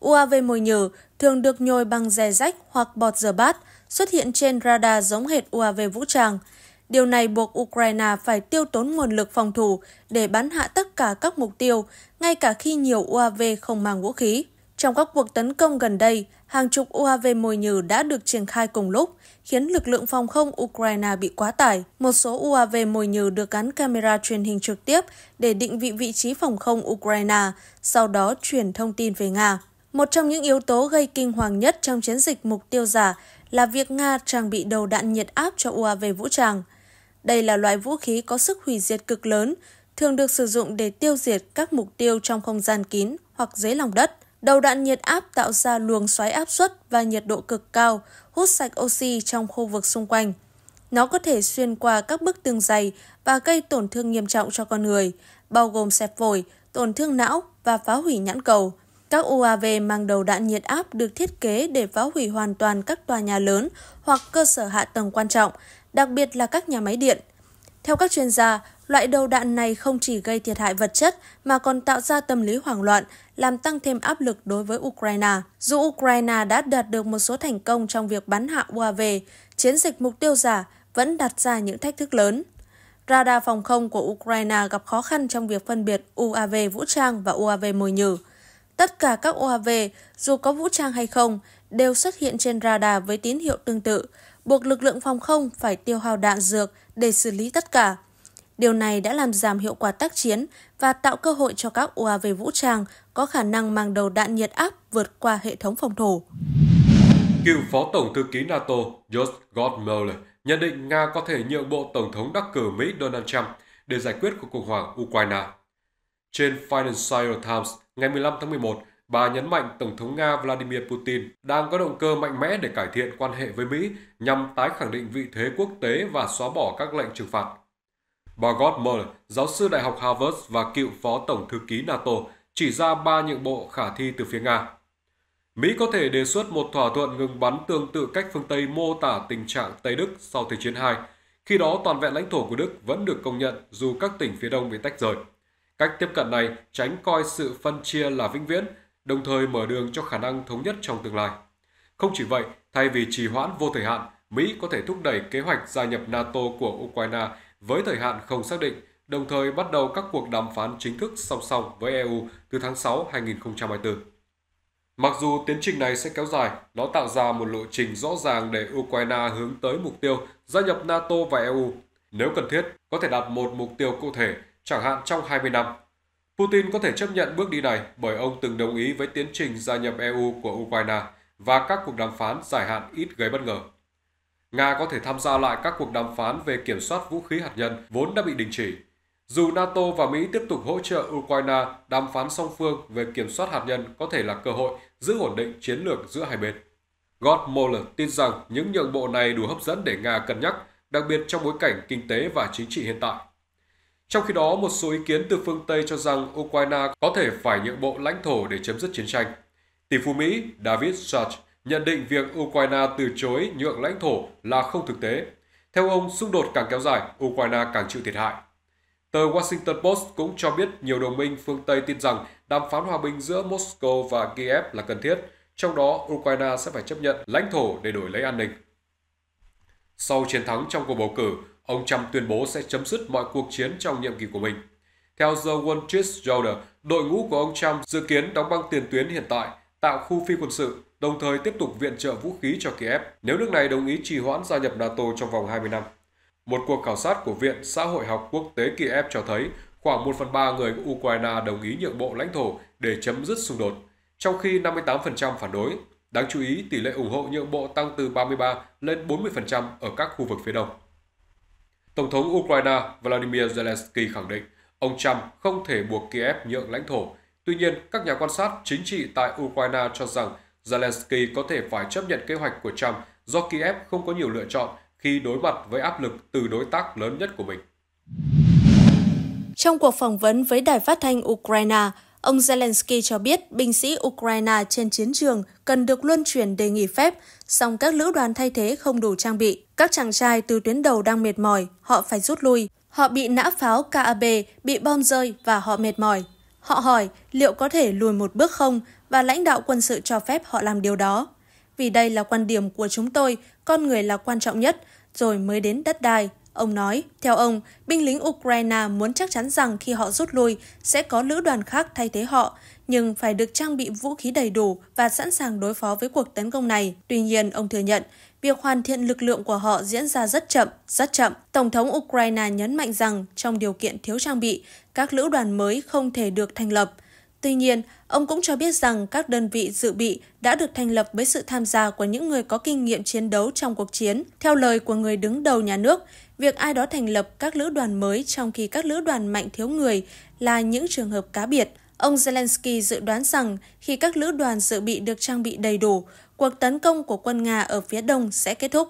[SPEAKER 2] UAV mồi nhử thường được nhồi bằng rè rách hoặc bọt rửa bát, xuất hiện trên radar giống hệt UAV vũ trang – Điều này buộc Ukraine phải tiêu tốn nguồn lực phòng thủ để bắn hạ tất cả các mục tiêu, ngay cả khi nhiều UAV không mang vũ khí. Trong các cuộc tấn công gần đây, hàng chục UAV mồi nhử đã được triển khai cùng lúc, khiến lực lượng phòng không Ukraine bị quá tải. Một số UAV mồi nhử được gắn camera truyền hình trực tiếp để định vị vị trí phòng không Ukraine, sau đó truyền thông tin về Nga. Một trong những yếu tố gây kinh hoàng nhất trong chiến dịch mục tiêu giả là việc Nga trang bị đầu đạn nhiệt áp cho UAV vũ trang – đây là loại vũ khí có sức hủy diệt cực lớn, thường được sử dụng để tiêu diệt các mục tiêu trong không gian kín hoặc dưới lòng đất. Đầu đạn nhiệt áp tạo ra luồng xoáy áp suất và nhiệt độ cực cao, hút sạch oxy trong khu vực xung quanh. Nó có thể xuyên qua các bức tường dày và gây tổn thương nghiêm trọng cho con người, bao gồm xẹp phổi, tổn thương não và phá hủy nhãn cầu. Các UAV mang đầu đạn nhiệt áp được thiết kế để phá hủy hoàn toàn các tòa nhà lớn hoặc cơ sở hạ tầng quan trọng, đặc biệt là các nhà máy điện. Theo các chuyên gia, loại đầu đạn này không chỉ gây thiệt hại vật chất mà còn tạo ra tâm lý hoảng loạn, làm tăng thêm áp lực đối với Ukraine. Dù Ukraine đã đạt được một số thành công trong việc bắn hạ UAV, chiến dịch mục tiêu giả vẫn đặt ra những thách thức lớn. Radar phòng không của Ukraine gặp khó khăn trong việc phân biệt UAV vũ trang và UAV mồi nhử. Tất cả các UAV, dù có vũ trang hay không, đều xuất hiện trên radar với tín hiệu tương tự, buộc lực lượng phòng không phải tiêu hao đạn dược để xử lý tất cả. Điều này đã làm giảm hiệu quả tác chiến và tạo cơ hội cho các UAV vũ trang có khả năng mang đầu đạn nhiệt áp vượt qua hệ thống phòng thủ.
[SPEAKER 3] Cựu Phó Tổng thư ký NATO Joseph Gottmuller nhận định Nga có thể nhượng bộ Tổng thống đắc cử Mỹ Donald Trump để giải quyết cuộc khủng hoảng Ukraine. Trên Financial Times ngày 15 tháng 11, bà nhấn mạnh Tổng thống Nga Vladimir Putin đang có động cơ mạnh mẽ để cải thiện quan hệ với Mỹ nhằm tái khẳng định vị thế quốc tế và xóa bỏ các lệnh trừng phạt. Bà Gottmer, giáo sư Đại học Harvard và cựu phó tổng thư ký NATO, chỉ ra ba nhượng bộ khả thi từ phía Nga. Mỹ có thể đề xuất một thỏa thuận ngừng bắn tương tự cách phương Tây mô tả tình trạng Tây Đức sau Thế chiến II. Khi đó, toàn vẹn lãnh thổ của Đức vẫn được công nhận dù các tỉnh phía đông bị tách rời. Cách tiếp cận này tránh coi sự phân chia là vĩnh viễn, đồng thời mở đường cho khả năng thống nhất trong tương lai. Không chỉ vậy, thay vì trì hoãn vô thời hạn, Mỹ có thể thúc đẩy kế hoạch gia nhập NATO của Ukraine với thời hạn không xác định, đồng thời bắt đầu các cuộc đàm phán chính thức song song với EU từ tháng 6 2024. Mặc dù tiến trình này sẽ kéo dài, nó tạo ra một lộ trình rõ ràng để Ukraine hướng tới mục tiêu gia nhập NATO và EU. Nếu cần thiết, có thể đặt một mục tiêu cụ thể, chẳng hạn trong 20 năm. Putin có thể chấp nhận bước đi này bởi ông từng đồng ý với tiến trình gia nhập EU của Ukraine và các cuộc đàm phán dài hạn ít gây bất ngờ. Nga có thể tham gia lại các cuộc đàm phán về kiểm soát vũ khí hạt nhân vốn đã bị đình chỉ. Dù NATO và Mỹ tiếp tục hỗ trợ Ukraine, đàm phán song phương về kiểm soát hạt nhân có thể là cơ hội giữ ổn định chiến lược giữa hai bên. Gottmuller tin rằng những nhượng bộ này đủ hấp dẫn để Nga cân nhắc, đặc biệt trong bối cảnh kinh tế và chính trị hiện tại. Trong khi đó, một số ý kiến từ phương Tây cho rằng Ukraine có thể phải nhượng bộ lãnh thổ để chấm dứt chiến tranh. Tỷ phú Mỹ David Sachs nhận định việc Ukraine từ chối nhượng lãnh thổ là không thực tế. Theo ông, xung đột càng kéo dài, Ukraine càng chịu thiệt hại. Tờ Washington Post cũng cho biết nhiều đồng minh phương Tây tin rằng đàm phán hòa bình giữa Moscow và Kiev là cần thiết, trong đó Ukraine sẽ phải chấp nhận lãnh thổ để đổi lấy an ninh. Sau chiến thắng trong cuộc bầu cử, ông Trump tuyên bố sẽ chấm dứt mọi cuộc chiến trong nhiệm kỳ của mình. Theo The Wall Street Journal, đội ngũ của ông Trump dự kiến đóng băng tiền tuyến hiện tại, tạo khu phi quân sự, đồng thời tiếp tục viện trợ vũ khí cho Kiev nếu nước này đồng ý trì hoãn gia nhập NATO trong vòng 20 năm. Một cuộc khảo sát của Viện Xã hội học quốc tế Kiev cho thấy khoảng 1 phần 3 người Ukraine đồng ý nhượng bộ lãnh thổ để chấm dứt xung đột, trong khi 58% phản đối. Đáng chú ý, tỷ lệ ủng hộ nhượng bộ tăng từ 33 lên 40% ở các khu vực phía đông. Tổng thống Ukraine Vladimir Zelensky khẳng định ông Trump không thể buộc Kiev nhượng lãnh thổ. Tuy nhiên, các nhà quan sát chính trị tại Ukraine cho rằng Zelensky có thể phải chấp nhận kế hoạch của Trump do Kiev không có nhiều lựa chọn khi đối mặt với áp lực từ đối tác lớn nhất của mình.
[SPEAKER 2] Trong cuộc phỏng vấn với đài phát thanh Ukraine, ông Zelensky cho biết binh sĩ Ukraine trên chiến trường cần được luân chuyển để nghỉ phép, song các lữ đoàn thay thế không đủ trang bị. Các chàng trai từ tuyến đầu đang mệt mỏi, họ phải rút lui. Họ bị nã pháo KAB, bị bom rơi và họ mệt mỏi. Họ hỏi liệu có thể lùi một bước không và lãnh đạo quân sự cho phép họ làm điều đó. Vì đây là quan điểm của chúng tôi, con người là quan trọng nhất, rồi mới đến đất đai. Ông nói, theo ông, binh lính Ukraine muốn chắc chắn rằng khi họ rút lui sẽ có lữ đoàn khác thay thế họ, nhưng phải được trang bị vũ khí đầy đủ và sẵn sàng đối phó với cuộc tấn công này. Tuy nhiên, ông thừa nhận, việc hoàn thiện lực lượng của họ diễn ra rất chậm, rất chậm. Tổng thống Ukraine nhấn mạnh rằng trong điều kiện thiếu trang bị, các lữ đoàn mới không thể được thành lập. Tuy nhiên, ông cũng cho biết rằng các đơn vị dự bị đã được thành lập với sự tham gia của những người có kinh nghiệm chiến đấu trong cuộc chiến. Theo lời của người đứng đầu nhà nước, việc ai đó thành lập các lữ đoàn mới trong khi các lữ đoàn mạnh thiếu người là những trường hợp cá biệt. Ông Zelensky dự đoán rằng khi các lữ đoàn dự bị được trang bị đầy đủ, cuộc tấn công của quân Nga ở phía đông sẽ kết thúc.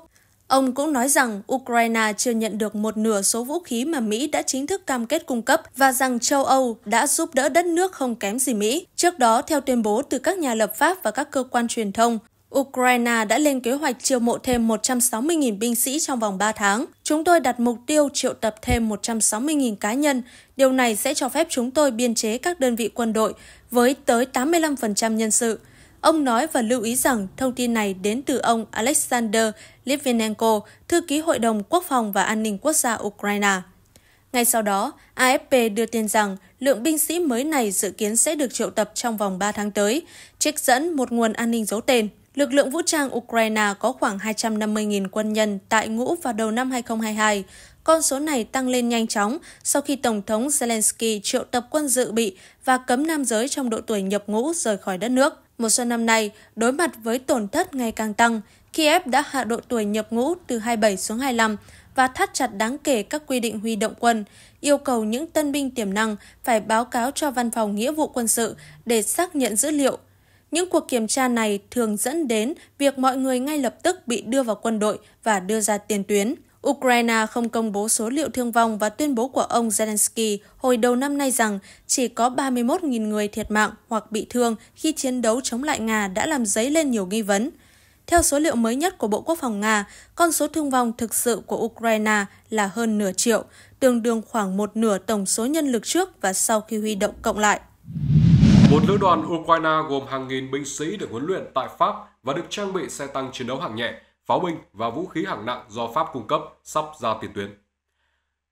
[SPEAKER 2] Ông cũng nói rằng Ukraine chưa nhận được một nửa số vũ khí mà Mỹ đã chính thức cam kết cung cấp và rằng châu Âu đã giúp đỡ đất nước không kém gì Mỹ. Trước đó, theo tuyên bố từ các nhà lập pháp và các cơ quan truyền thông, Ukraine đã lên kế hoạch chiêu mộ thêm 160.000 binh sĩ trong vòng 3 tháng. Chúng tôi đặt mục tiêu triệu tập thêm 160.000 cá nhân. Điều này sẽ cho phép chúng tôi biên chế các đơn vị quân đội với tới 85% nhân sự. Ông nói và lưu ý rằng thông tin này đến từ ông Alexander Litvinenko, thư ký Hội đồng Quốc phòng và An ninh Quốc gia Ukraine. Ngay sau đó, AFP đưa tin rằng lượng binh sĩ mới này dự kiến sẽ được triệu tập trong vòng 3 tháng tới, trích dẫn một nguồn an ninh giấu tên. Lực lượng vũ trang Ukraine có khoảng 250.000 quân nhân tại ngũ vào đầu năm 2022. Con số này tăng lên nhanh chóng sau khi Tổng thống Zelensky triệu tập quân dự bị và cấm nam giới trong độ tuổi nhập ngũ rời khỏi đất nước. Một xuân năm nay, đối mặt với tổn thất ngày càng tăng, Kiev đã hạ độ tuổi nhập ngũ từ 27 xuống 25 và thắt chặt đáng kể các quy định huy động quân, yêu cầu những tân binh tiềm năng phải báo cáo cho văn phòng nghĩa vụ quân sự để xác nhận dữ liệu. Những cuộc kiểm tra này thường dẫn đến việc mọi người ngay lập tức bị đưa vào quân đội và đưa ra tiền tuyến. Ukraine không công bố số liệu thương vong và tuyên bố của ông Zelensky hồi đầu năm nay rằng chỉ có 31.000 người thiệt mạng hoặc bị thương khi chiến đấu chống lại Nga đã làm dấy lên nhiều nghi vấn. Theo số liệu mới nhất của Bộ Quốc phòng Nga, con số thương vong thực sự của Ukraine là hơn nửa triệu, tương đương khoảng một nửa tổng số nhân lực trước và sau khi huy động cộng lại.
[SPEAKER 3] Một lữ đoàn Ukraine gồm hàng nghìn binh sĩ được huấn luyện tại Pháp và được trang bị xe tăng chiến đấu hạng nhẹ, pháo binh và vũ khí hạng nặng do Pháp cung cấp sắp ra tiền tuyến.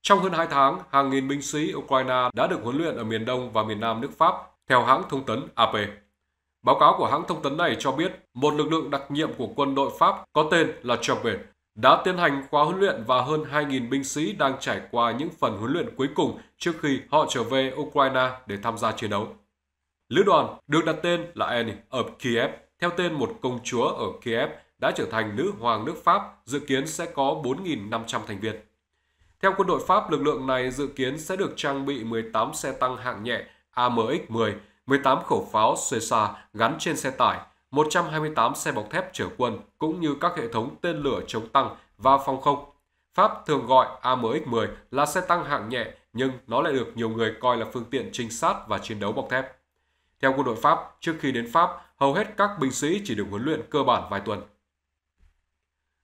[SPEAKER 3] Trong hơn 2 tháng, hàng nghìn binh sĩ Ukraine đã được huấn luyện ở miền Đông và miền Nam nước Pháp, theo hãng thông tấn AP. Báo cáo của hãng thông tấn này cho biết một lực lượng đặc nhiệm của quân đội Pháp có tên là Champion đã tiến hành khóa huấn luyện và hơn 2.000 binh sĩ đang trải qua những phần huấn luyện cuối cùng trước khi họ trở về Ukraine để tham gia chiến đấu. Lữ đoàn được đặt tên là Annie ở Kiev, theo tên một công chúa ở Kiev đã trở thành nữ hoàng nước Pháp, dự kiến sẽ có 4.500 thành viên. Theo quân đội Pháp, lực lượng này dự kiến sẽ được trang bị 18 xe tăng hạng nhẹ AMX-10, 18 khẩu pháo Caesar gắn trên xe tải, 128 xe bọc thép chở quân cũng như các hệ thống tên lửa chống tăng và phòng không. Pháp thường gọi AMX-10 là xe tăng hạng nhẹ nhưng nó lại được nhiều người coi là phương tiện trinh sát và chiến đấu bọc thép. Theo quân đội Pháp, trước khi đến Pháp, hầu hết các binh sĩ chỉ được huấn luyện cơ bản vài tuần.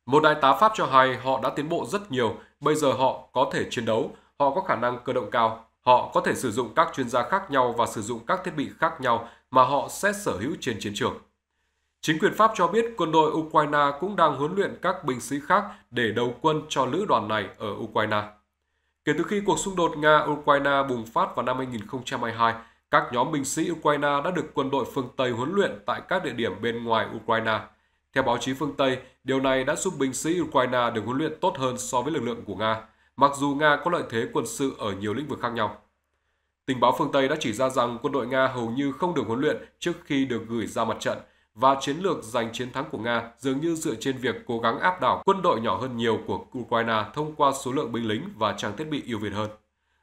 [SPEAKER 3] Một đại tá Pháp cho hay họ đã tiến bộ rất nhiều, bây giờ họ có thể chiến đấu, họ có khả năng cơ động cao, họ có thể sử dụng các chuyên gia khác nhau và sử dụng các thiết bị khác nhau mà họ sẽ sở hữu trên chiến trường. Chính quyền Pháp cho biết quân đội Ukraine cũng đang huấn luyện các binh sĩ khác để đầu quân cho lữ đoàn này ở Ukraine. Kể từ khi cuộc xung đột Nga-Ukraine bùng phát vào năm 2022, các nhóm binh sĩ Ukraine đã được quân đội phương Tây huấn luyện tại các địa điểm bên ngoài Ukraine. Theo báo chí phương Tây, điều này đã giúp binh sĩ Ukraine được huấn luyện tốt hơn so với lực lượng của Nga, mặc dù Nga có lợi thế quân sự ở nhiều lĩnh vực khác nhau. Tình báo phương Tây đã chỉ ra rằng quân đội Nga hầu như không được huấn luyện trước khi được gửi ra mặt trận và chiến lược giành chiến thắng của Nga dường như dựa trên việc cố gắng áp đảo quân đội nhỏ hơn nhiều của Ukraine thông qua số lượng binh lính và trang thiết bị ưu việt hơn.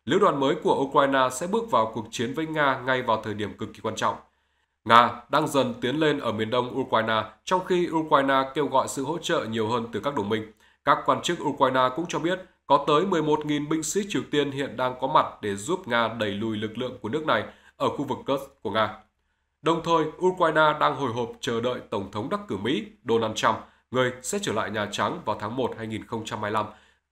[SPEAKER 3] Lữ đoàn mới của Ukraine sẽ bước vào cuộc chiến với Nga ngay vào thời điểm cực kỳ quan trọng. Nga đang dần tiến lên ở miền đông Ukraine, trong khi Ukraine kêu gọi sự hỗ trợ nhiều hơn từ các đồng minh. Các quan chức Ukraine cũng cho biết có tới 11.000 binh sĩ Triều Tiên hiện đang có mặt để giúp Nga đẩy lùi lực lượng của nước này ở khu vực Kursk của Nga. Đồng thời, Ukraine đang hồi hộp chờ đợi Tổng thống đắc cử Mỹ Donald Trump, người sẽ trở lại Nhà Trắng vào tháng 1 2025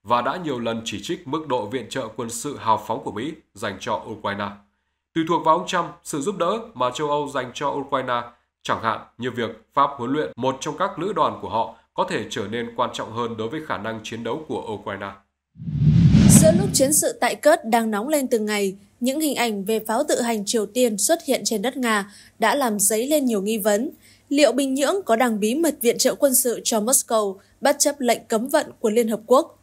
[SPEAKER 3] và đã nhiều lần chỉ trích mức độ viện trợ quân sự hào phóng của Mỹ dành cho Ukraine. Tùy thuộc vào ông Trump, sự giúp đỡ mà châu Âu dành cho Ukraine, chẳng hạn như việc Pháp huấn luyện một trong các lữ đoàn của họ có thể trở nên quan trọng hơn đối với khả năng chiến đấu của Ukraine.
[SPEAKER 2] Giữa lúc chiến sự tại Kớt đang nóng lên từng ngày, những hình ảnh về pháo tự hành Triều Tiên xuất hiện trên đất Nga đã làm dấy lên nhiều nghi vấn. Liệu Bình Nhưỡng có đang bí mật viện trợ quân sự cho Moscow bất chấp lệnh cấm vận của Liên Hợp Quốc?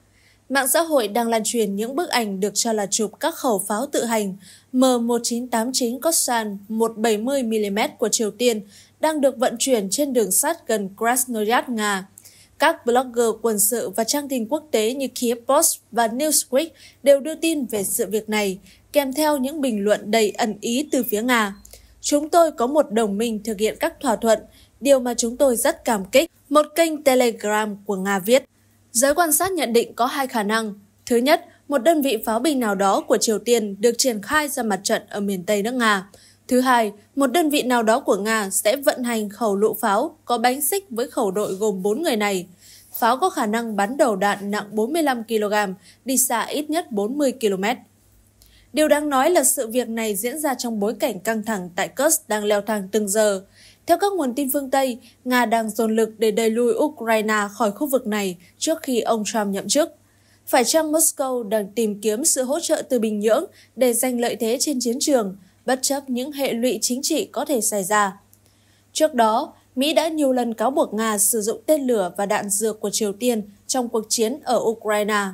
[SPEAKER 2] Mạng xã hội đang lan truyền những bức ảnh được cho là chụp các khẩu pháo tự hành M1989 Kosan 170mm của Triều Tiên đang được vận chuyển trên đường sắt gần Krasnoyarsk, Nga. Các blogger quân sự và trang tin quốc tế như Kiev Post và Newsweek đều đưa tin về sự việc này, kèm theo những bình luận đầy ẩn ý từ phía Nga. Chúng tôi có một đồng minh thực hiện các thỏa thuận, điều mà chúng tôi rất cảm kích. Một kênh Telegram của Nga viết. Giới quan sát nhận định có hai khả năng. Thứ nhất, một đơn vị pháo binh nào đó của Triều Tiên được triển khai ra mặt trận ở miền Tây nước Nga. Thứ hai, một đơn vị nào đó của Nga sẽ vận hành khẩu lụ pháo có bánh xích với khẩu đội gồm 4 người này. Pháo có khả năng bắn đầu đạn nặng 45 kg, đi xa ít nhất 40 km. Điều đáng nói là sự việc này diễn ra trong bối cảnh căng thẳng tại Kursk đang leo thang từng giờ. Theo các nguồn tin phương Tây, Nga đang dồn lực để đẩy lùi Ukraine khỏi khu vực này trước khi ông Trump nhậm chức. Phải chăng Moscow đang tìm kiếm sự hỗ trợ từ Bình Nhưỡng để giành lợi thế trên chiến trường, bất chấp những hệ lụy chính trị có thể xảy ra? Trước đó, Mỹ đã nhiều lần cáo buộc Nga sử dụng tên lửa và đạn dược của Triều Tiên trong cuộc chiến ở Ukraine.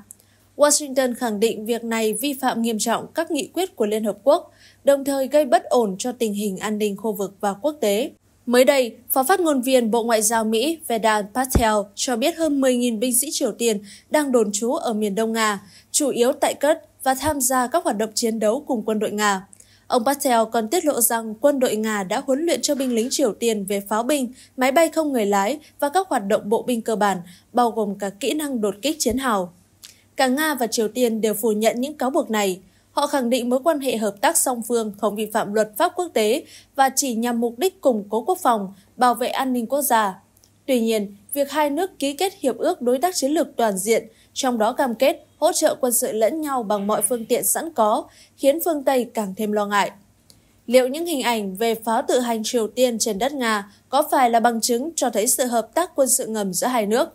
[SPEAKER 2] Washington khẳng định việc này vi phạm nghiêm trọng các nghị quyết của Liên Hợp Quốc, đồng thời gây bất ổn cho tình hình an ninh khu vực và quốc tế. Mới đây, Phó phát ngôn viên Bộ Ngoại giao Mỹ Vedant Patel cho biết hơn 10.000 binh sĩ Triều Tiên đang đồn trú ở miền Đông Nga, chủ yếu tại Kursk và tham gia các hoạt động chiến đấu cùng quân đội Nga. Ông Patel còn tiết lộ rằng quân đội Nga đã huấn luyện cho binh lính Triều Tiên về pháo binh, máy bay không người lái và các hoạt động bộ binh cơ bản, bao gồm cả kỹ năng đột kích chiến hào. Cả Nga và Triều Tiên đều phủ nhận những cáo buộc này. Họ khẳng định mối quan hệ hợp tác song phương không vi phạm luật pháp quốc tế và chỉ nhằm mục đích củng cố quốc phòng, bảo vệ an ninh quốc gia. Tuy nhiên, việc hai nước ký kết hiệp ước đối tác chiến lược toàn diện, trong đó cam kết hỗ trợ quân sự lẫn nhau bằng mọi phương tiện sẵn có, khiến phương Tây càng thêm lo ngại. Liệu những hình ảnh về pháo tự hành Triều Tiên trên đất Nga có phải là bằng chứng cho thấy sự hợp tác quân sự ngầm giữa hai nước?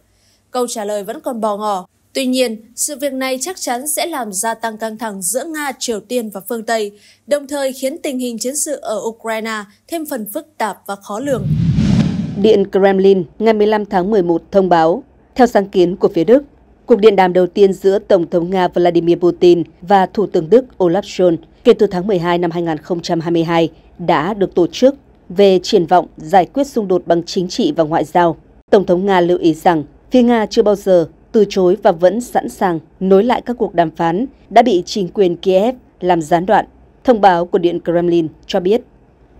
[SPEAKER 2] Câu trả lời vẫn còn bò ngỏ. Tuy nhiên, sự việc này chắc chắn sẽ làm gia tăng căng thẳng giữa Nga, Triều Tiên và phương Tây, đồng thời khiến tình hình chiến sự ở Ukraine thêm phần phức tạp và khó lường.
[SPEAKER 4] Điện Kremlin ngày 15 tháng 11 thông báo, theo sáng kiến của phía Đức, cuộc điện đàm đầu tiên giữa Tổng thống Nga Vladimir Putin và Thủ tướng Đức Olaf Scholz kể từ tháng 12 năm 2022 đã được tổ chức về triển vọng giải quyết xung đột bằng chính trị và ngoại giao. Tổng thống Nga lưu ý rằng phía Nga chưa bao giờ từ chối và vẫn sẵn sàng nối lại các cuộc đàm phán đã bị chính quyền Kiev làm gián đoạn. Thông báo của Điện Kremlin cho biết.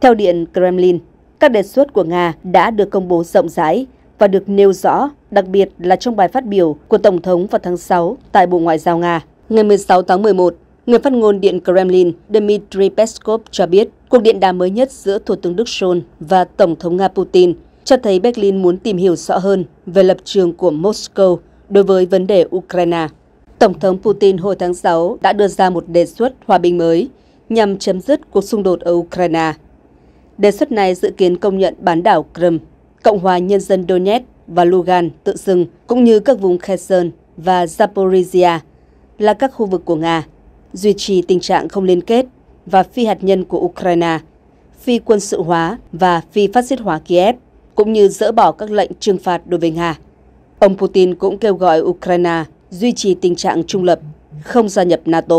[SPEAKER 4] Theo Điện Kremlin, các đề xuất của Nga đã được công bố rộng rãi và được nêu rõ, đặc biệt là trong bài phát biểu của Tổng thống vào tháng 6 tại Bộ Ngoại giao Nga. Ngày 16 tháng 11, người phát ngôn Điện Kremlin Dmitry Peskov cho biết cuộc điện đàm mới nhất giữa Thủ tướng Đức Scholz và Tổng thống Nga Putin cho thấy Berlin muốn tìm hiểu rõ hơn về lập trường của Moscow đối với vấn đề Ukraine. Tổng thống Putin hồi tháng 6 đã đưa ra một đề xuất hòa bình mới nhằm chấm dứt cuộc xung đột ở Ukraine. Đề xuất này dự kiến công nhận bán đảo Crimea, Cộng hòa Nhân dân Donetsk và Lugan tự xưng, cũng như các vùng Kherson và Zaporizhia là các khu vực của Nga, duy trì tình trạng không liên kết và phi hạt nhân của Ukraine, phi quân sự hóa và phi phát xít hóa Kiev, cũng như dỡ bỏ các lệnh trừng phạt đối với Nga. Ông Putin cũng kêu gọi Ukraine duy trì tình trạng trung lập, không gia nhập NATO.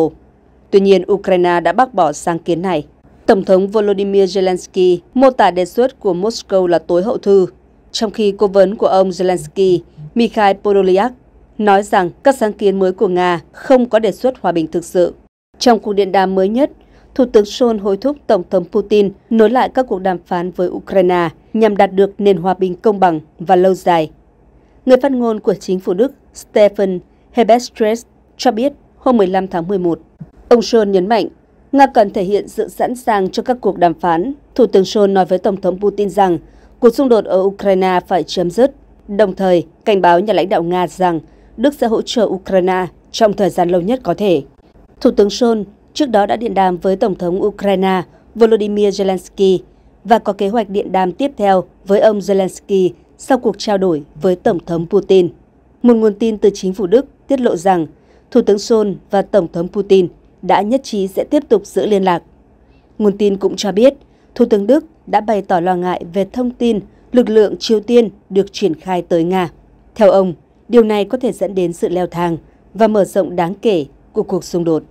[SPEAKER 4] Tuy nhiên, Ukraine đã bác bỏ sáng kiến này. Tổng thống Volodymyr Zelensky mô tả đề xuất của Moscow là tối hậu thư, trong khi cố vấn của ông Zelensky, Mikhail Podolyak, nói rằng các sáng kiến mới của Nga không có đề xuất hòa bình thực sự. Trong cuộc điện đàm mới nhất, Thủ tướng Scholz hối thúc Tổng thống Putin nối lại các cuộc đàm phán với Ukraine nhằm đạt được nền hòa bình công bằng và lâu dài. Người phát ngôn của chính phủ Đức Stefan Hebestres cho biết hôm 15 tháng 11, ông Scholz nhấn mạnh Nga cần thể hiện sự sẵn sàng cho các cuộc đàm phán. Thủ tướng Scholz nói với Tổng thống Putin rằng cuộc xung đột ở Ukraine phải chấm dứt, đồng thời cảnh báo nhà lãnh đạo Nga rằng Đức sẽ hỗ trợ Ukraine trong thời gian lâu nhất có thể. Thủ tướng Scholz trước đó đã điện đàm với Tổng thống Ukraine Volodymyr Zelensky và có kế hoạch điện đàm tiếp theo với ông Zelensky sau cuộc trao đổi với Tổng thống Putin. Một nguồn tin từ chính phủ Đức tiết lộ rằng Thủ tướng Scholz và Tổng thống Putin đã nhất trí sẽ tiếp tục giữ liên lạc. Nguồn tin cũng cho biết, Thủ tướng Đức đã bày tỏ lo ngại về thông tin lực lượng Triều Tiên được triển khai tới Nga. Theo ông, điều này có thể dẫn đến sự leo thang và mở rộng đáng kể của cuộc xung đột.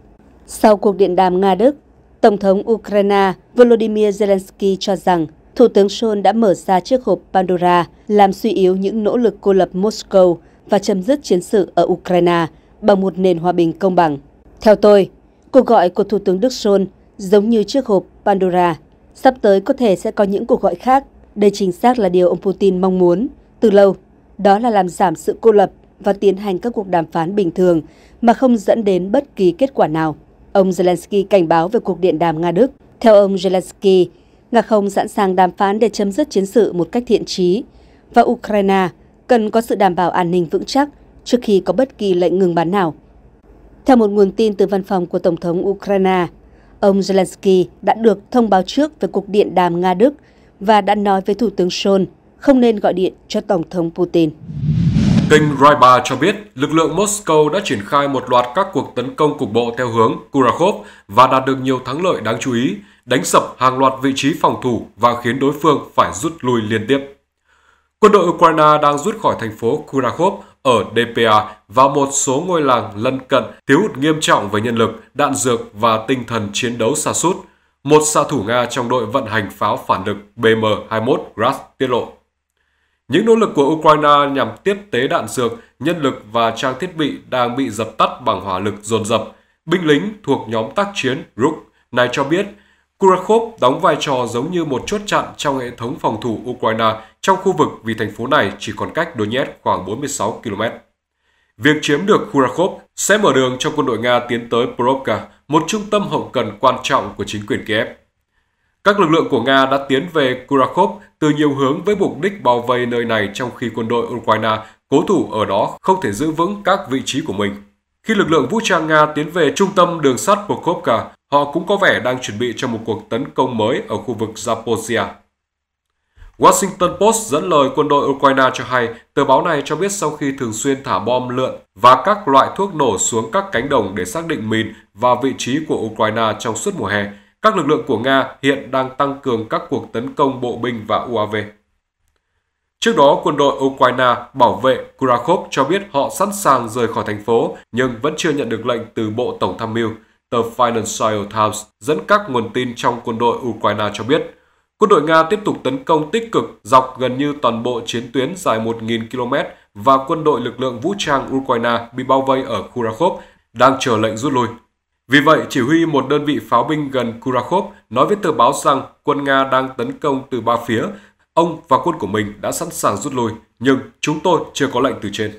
[SPEAKER 4] Sau cuộc điện đàm Nga-Đức, Tổng thống Ukraine Volodymyr Zelensky cho rằng Thủ tướng Scholz đã mở ra chiếc hộp Pandora làm suy yếu những nỗ lực cô lập Moscow và chấm dứt chiến sự ở Ukraine bằng một nền hòa bình công bằng. Theo tôi, cuộc gọi của Thủ tướng Đức Scholz giống như chiếc hộp Pandora. Sắp tới có thể sẽ có những cuộc gọi khác. Đây chính xác là điều ông Putin mong muốn từ lâu. Đó là làm giảm sự cô lập và tiến hành các cuộc đàm phán bình thường mà không dẫn đến bất kỳ kết quả nào. Ông Zelensky cảnh báo về cuộc điện đàm Nga-Đức. Theo ông Zelensky, Nga không sẵn sàng đàm phán để chấm dứt chiến sự một cách thiện trí và Ukraine cần có sự đảm bảo an ninh vững chắc trước khi có bất kỳ lệnh ngừng bắn nào. Theo một nguồn tin từ văn phòng của Tổng thống Ukraine, ông Zelensky đã được thông báo trước về cuộc điện đàm Nga-Đức và đã nói với Thủ tướng Scholz không nên gọi điện cho Tổng thống Putin.
[SPEAKER 3] Kênh Raiba cho biết lực lượng Moscow đã triển khai một loạt các cuộc tấn công cục bộ theo hướng Kurakov và đạt được nhiều thắng lợi đáng chú ý, đánh sập hàng loạt vị trí phòng thủ và khiến đối phương phải rút lui liên tiếp. Quân đội Ukraine đang rút khỏi thành phố Kurakhov ở DPA và một số ngôi làng lân cận thiếu hụt nghiêm trọng về nhân lực, đạn dược và tinh thần chiến đấu xa sút. Một xạ thủ Nga trong đội vận hành pháo phản lực BM-21 Grad tiết lộ. Những nỗ lực của Ukraine nhằm tiếp tế đạn dược, nhân lực và trang thiết bị đang bị dập tắt bằng hỏa lực dồn dập. Binh lính thuộc nhóm tác chiến RUK này cho biết Kurakhov đóng vai trò giống như một chốt chặn trong hệ thống phòng thủ Ukraine trong khu vực vì thành phố này chỉ còn cách Donetsk khoảng 46 km. Việc chiếm được Kurakhov sẽ mở đường cho quân đội Nga tiến tới Porovka, một trung tâm hậu cần quan trọng của chính quyền Kiev. Các lực lượng của Nga đã tiến về Kurakhov từ nhiều hướng với mục đích bao vây nơi này trong khi quân đội Ukraine cố thủ ở đó không thể giữ vững các vị trí của mình. Khi lực lượng vũ trang Nga tiến về trung tâm đường sắt Pokrovka, họ cũng có vẻ đang chuẩn bị cho một cuộc tấn công mới ở khu vực Zaporizhia. Washington Post dẫn lời quân đội Ukraine cho hay, tờ báo này cho biết sau khi thường xuyên thả bom lượn và các loại thuốc nổ xuống các cánh đồng để xác định mìn và vị trí của Ukraine trong suốt mùa hè, các lực lượng của Nga hiện đang tăng cường các cuộc tấn công bộ binh và UAV. Trước đó, quân đội Ukraine bảo vệ Kurakov cho biết họ sẵn sàng rời khỏi thành phố nhưng vẫn chưa nhận được lệnh từ Bộ Tổng tham mưu. Tờ Financial Times dẫn các nguồn tin trong quân đội Ukraine cho biết, quân đội Nga tiếp tục tấn công tích cực dọc gần như toàn bộ chiến tuyến dài 1.000 km và quân đội lực lượng vũ trang Ukraine bị bao vây ở Kurakhov đang chờ lệnh rút lui. Vì vậy, chỉ huy một đơn vị pháo binh gần Kurakhov nói với tờ báo rằng quân Nga đang tấn công từ ba phía. Ông và quân của mình đã sẵn sàng rút lui, nhưng chúng tôi chưa có lệnh từ trên.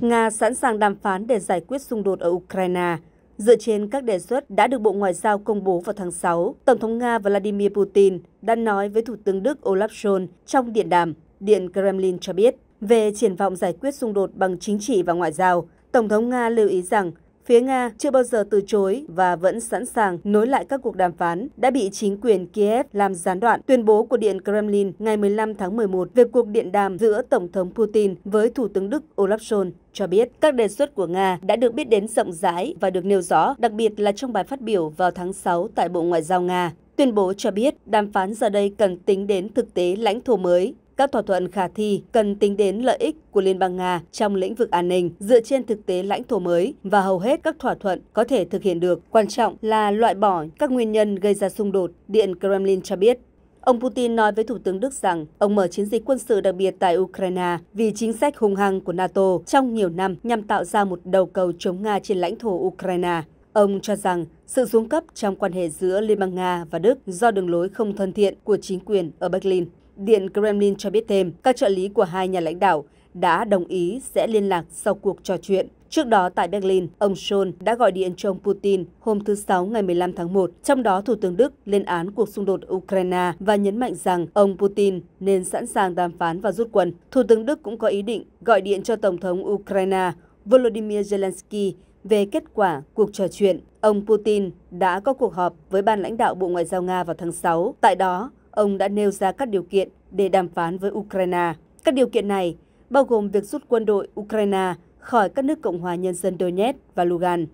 [SPEAKER 4] Nga sẵn sàng đàm phán để giải quyết xung đột ở Ukraine. Dựa trên các đề xuất đã được Bộ Ngoại giao công bố vào tháng 6, Tổng thống Nga Vladimir Putin đã nói với Thủ tướng Đức Olaf Scholz trong điện đàm. Điện Kremlin cho biết, về triển vọng giải quyết xung đột bằng chính trị và ngoại giao, Tổng thống Nga lưu ý rằng Phía Nga chưa bao giờ từ chối và vẫn sẵn sàng nối lại các cuộc đàm phán đã bị chính quyền Kiev làm gián đoạn. Tuyên bố của Điện Kremlin ngày 15 tháng 11 về cuộc điện đàm giữa Tổng thống Putin với Thủ tướng Đức Olaf Scholz cho biết các đề xuất của Nga đã được biết đến rộng rãi và được nêu rõ, đặc biệt là trong bài phát biểu vào tháng 6 tại Bộ Ngoại giao Nga. Tuyên bố cho biết đàm phán giờ đây cần tính đến thực tế lãnh thổ mới, các thỏa thuận khả thi cần tính đến lợi ích của Liên bang Nga trong lĩnh vực an ninh dựa trên thực tế lãnh thổ mới và hầu hết các thỏa thuận có thể thực hiện được. Quan trọng là loại bỏ các nguyên nhân gây ra xung đột, Điện Kremlin cho biết. Ông Putin nói với Thủ tướng Đức rằng ông mở chiến dịch quân sự đặc biệt tại Ukraine vì chính sách hung hăng của NATO trong nhiều năm nhằm tạo ra một đầu cầu chống Nga trên lãnh thổ Ukraine. Ông cho rằng sự xuống cấp trong quan hệ giữa Liên bang Nga và Đức do đường lối không thân thiện của chính quyền ở Berlin. Điện Kremlin cho biết thêm, các trợ lý của hai nhà lãnh đạo đã đồng ý sẽ liên lạc sau cuộc trò chuyện. Trước đó tại Berlin, ông Scholz đã gọi điện cho ông Putin hôm thứ Sáu ngày 15 tháng 1, trong đó Thủ tướng Đức lên án cuộc xung đột Ukraine và nhấn mạnh rằng ông Putin nên sẵn sàng đàm phán và rút quân. Thủ tướng Đức cũng có ý định gọi điện cho Tổng thống Ukraine Volodymyr Zelensky về kết quả cuộc trò chuyện. Ông Putin đã có cuộc họp với ban lãnh đạo Bộ Ngoại giao Nga vào tháng 6. Tại đó, ông đã nêu ra các điều kiện để đàm phán với Ukraine. Các điều kiện này bao gồm việc rút quân đội Ukraine khỏi các nước Cộng hòa Nhân dân Donetsk và Lugan,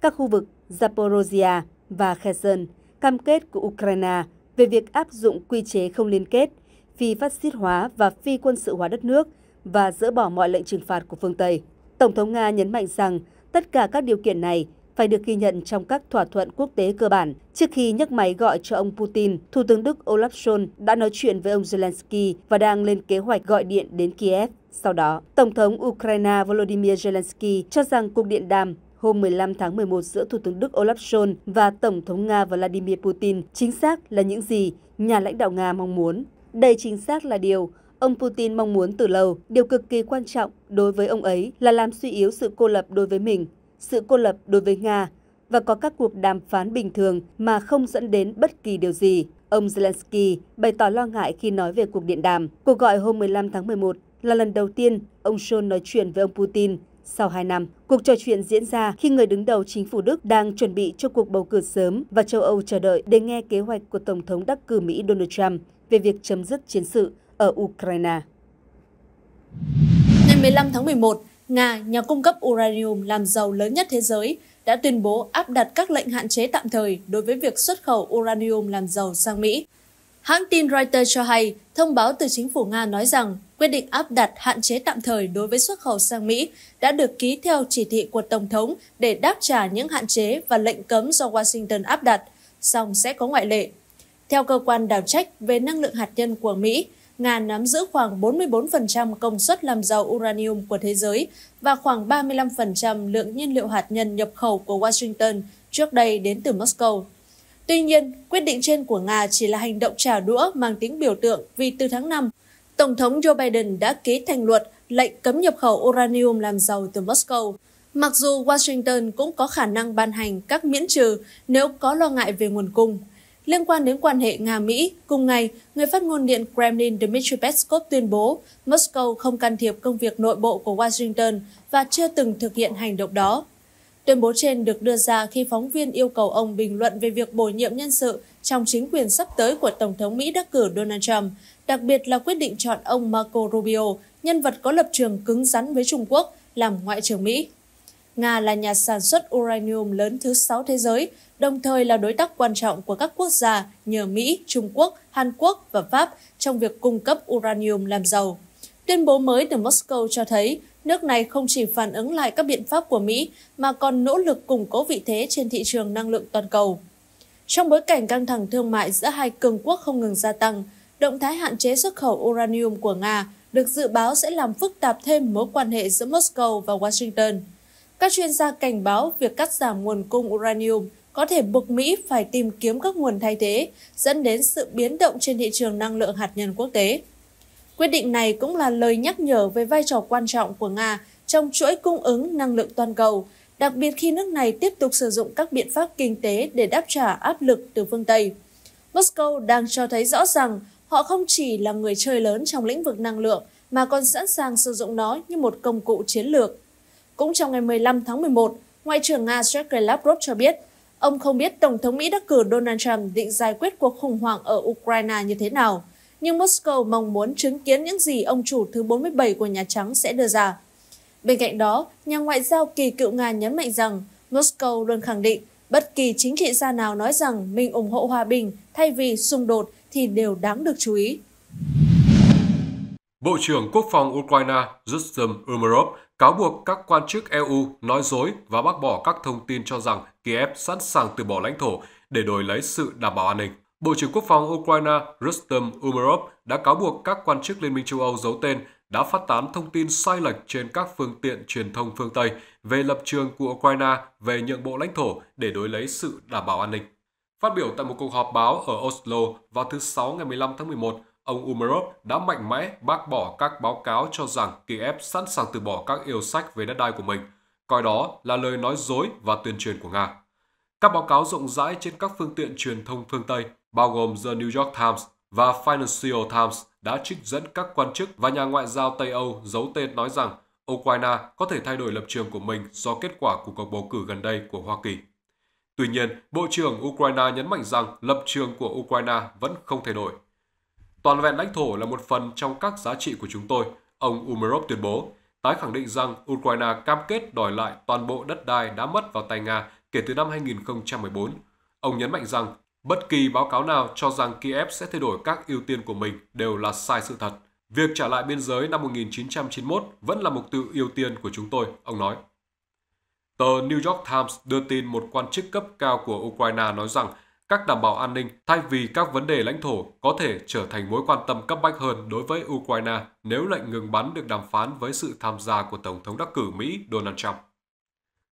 [SPEAKER 4] các khu vực Zaporozhia và Kherson, cam kết của Ukraine về việc áp dụng quy chế không liên kết, phi phát xít hóa và phi quân sự hóa đất nước và dỡ bỏ mọi lệnh trừng phạt của phương Tây. Tổng thống Nga nhấn mạnh rằng tất cả các điều kiện này phải được ghi nhận trong các thỏa thuận quốc tế cơ bản. Trước khi nhấc máy gọi cho ông Putin, Thủ tướng Đức Olaf Scholz đã nói chuyện với ông Zelensky và đang lên kế hoạch gọi điện đến Kiev. Sau đó, Tổng thống Ukraine Volodymyr Zelensky cho rằng cuộc điện đàm hôm 15 tháng 11 giữa Thủ tướng Đức Olaf Scholz và Tổng thống Nga Vladimir Putin chính xác là những gì nhà lãnh đạo Nga mong muốn. Đây chính xác là điều ông Putin mong muốn từ lâu. Điều cực kỳ quan trọng đối với ông ấy là làm suy yếu sự cô lập đối với mình, sự cô lập đối với Nga và có các cuộc đàm phán bình thường mà không dẫn đến bất kỳ điều gì. Ông Zelensky bày tỏ lo ngại khi nói về cuộc điện đàm. Cuộc gọi hôm 15 tháng 11 là lần đầu tiên ông Scholz nói chuyện với ông Putin sau 2 năm. Cuộc trò chuyện diễn ra khi người đứng đầu chính phủ Đức đang chuẩn bị cho cuộc bầu cử sớm và châu Âu chờ đợi để nghe kế hoạch của Tổng thống đắc cử Mỹ Donald Trump về việc chấm dứt chiến sự ở Ukraine.
[SPEAKER 2] Ngày 15 tháng 11, Nga, nhà cung cấp uranium làm giàu lớn nhất thế giới, đã tuyên bố áp đặt các lệnh hạn chế tạm thời đối với việc xuất khẩu uranium làm giàu sang Mỹ. Hãng tin Reuters cho hay, thông báo từ chính phủ Nga nói rằng quyết định áp đặt hạn chế tạm thời đối với xuất khẩu sang Mỹ đã được ký theo chỉ thị của Tổng thống để đáp trả những hạn chế và lệnh cấm do Washington áp đặt, song sẽ có ngoại lệ. Theo cơ quan đào trách về năng lượng hạt nhân của Mỹ, Nga nắm giữ khoảng 44% công suất làm giàu uranium của thế giới và khoảng 35% lượng nhiên liệu hạt nhân nhập khẩu của Washington trước đây đến từ Moscow. Tuy nhiên, quyết định trên của Nga chỉ là hành động trả đũa mang tính biểu tượng vì từ tháng 5, Tổng thống Joe Biden đã ký thành luật lệnh cấm nhập khẩu uranium làm giàu từ Moscow. Mặc dù Washington cũng có khả năng ban hành các miễn trừ nếu có lo ngại về nguồn cung. Liên quan đến quan hệ Nga-Mỹ, cùng ngày, người phát ngôn điện Kremlin Dmitry Peskov tuyên bố Moscow không can thiệp công việc nội bộ của Washington và chưa từng thực hiện hành động đó. Tuyên bố trên được đưa ra khi phóng viên yêu cầu ông bình luận về việc bổ nhiệm nhân sự trong chính quyền sắp tới của Tổng thống Mỹ đắc cử Donald Trump, đặc biệt là quyết định chọn ông Marco Rubio, nhân vật có lập trường cứng rắn với Trung Quốc, làm Ngoại trưởng Mỹ. Nga là nhà sản xuất uranium lớn thứ 6 thế giới, đồng thời là đối tác quan trọng của các quốc gia như Mỹ, Trung Quốc, Hàn Quốc và Pháp trong việc cung cấp uranium làm giàu. Tuyên bố mới từ Moscow cho thấy nước này không chỉ phản ứng lại các biện pháp của Mỹ mà còn nỗ lực củng cố vị thế trên thị trường năng lượng toàn cầu. Trong bối cảnh căng thẳng thương mại giữa hai cường quốc không ngừng gia tăng, động thái hạn chế xuất khẩu uranium của Nga được dự báo sẽ làm phức tạp thêm mối quan hệ giữa Moscow và Washington. Các chuyên gia cảnh báo việc cắt giảm nguồn cung uranium có thể buộc Mỹ phải tìm kiếm các nguồn thay thế, dẫn đến sự biến động trên thị trường năng lượng hạt nhân quốc tế. Quyết định này cũng là lời nhắc nhở về vai trò quan trọng của Nga trong chuỗi cung ứng năng lượng toàn cầu, đặc biệt khi nước này tiếp tục sử dụng các biện pháp kinh tế để đáp trả áp lực từ phương Tây. Moscow đang cho thấy rõ rằng họ không chỉ là người chơi lớn trong lĩnh vực năng lượng mà còn sẵn sàng sử dụng nó như một công cụ chiến lược. Cũng trong ngày 15 tháng 11, Ngoại trưởng Nga Sergei Lavrov cho biết ông không biết Tổng thống Mỹ đắc cử Donald Trump định giải quyết cuộc khủng hoảng ở Ukraine như thế nào – nhưng Moscow mong muốn chứng kiến những gì ông chủ thứ 47 của Nhà Trắng sẽ đưa ra. Bên cạnh đó, nhà ngoại giao kỳ cựu Nga nhấn mạnh rằng Moscow luôn khẳng định bất kỳ chính trị gia nào nói rằng mình ủng hộ hòa bình thay vì xung đột thì đều đáng được chú ý.
[SPEAKER 3] Bộ trưởng Quốc phòng Ukraine Rustem Umerov cáo buộc các quan chức EU nói dối và bác bỏ các thông tin cho rằng Kiev sẵn sàng từ bỏ lãnh thổ để đổi lấy sự đảm bảo an ninh. Bộ trưởng Quốc phòng Ukraine Rustem Umerov đã cáo buộc các quan chức Liên minh châu Âu giấu tên đã phát tán thông tin sai lệch trên các phương tiện truyền thông phương Tây về lập trường của Ukraine về nhượng bộ lãnh thổ để đối lấy sự đảm bảo an ninh. Phát biểu tại một cuộc họp báo ở Oslo vào thứ Sáu ngày 15 tháng 11, ông Umerov đã mạnh mẽ bác bỏ các báo cáo cho rằng Kiev sẵn sàng từ bỏ các yêu sách về đất đai của mình, coi đó là lời nói dối và tuyên truyền của Nga. Các báo cáo rộng rãi trên các phương tiện truyền thông phương Tây bao gồm The New York Times và Financial Times đã trích dẫn các quan chức và nhà ngoại giao Tây Âu giấu tên nói rằng Ukraine có thể thay đổi lập trường của mình do kết quả của cuộc bầu cử gần đây của Hoa Kỳ. Tuy nhiên, Bộ trưởng Ukraine nhấn mạnh rằng lập trường của Ukraine vẫn không thay đổi. Toàn vẹn lãnh thổ là một phần trong các giá trị của chúng tôi, ông Umerov tuyên bố, tái khẳng định rằng Ukraine cam kết đòi lại toàn bộ đất đai đã mất vào tay Nga kể từ năm 2014. Ông nhấn mạnh rằng Bất kỳ báo cáo nào cho rằng Kiev sẽ thay đổi các ưu tiên của mình đều là sai sự thật. Việc trả lại biên giới năm 1991 vẫn là mục tiêu ưu tiên của chúng tôi, ông nói. Tờ New York Times đưa tin một quan chức cấp cao của Ukraine nói rằng các đảm bảo an ninh thay vì các vấn đề lãnh thổ có thể trở thành mối quan tâm cấp bách hơn đối với Ukraine nếu lệnh ngừng bắn được đàm phán với sự tham gia của Tổng thống đắc cử Mỹ Donald Trump.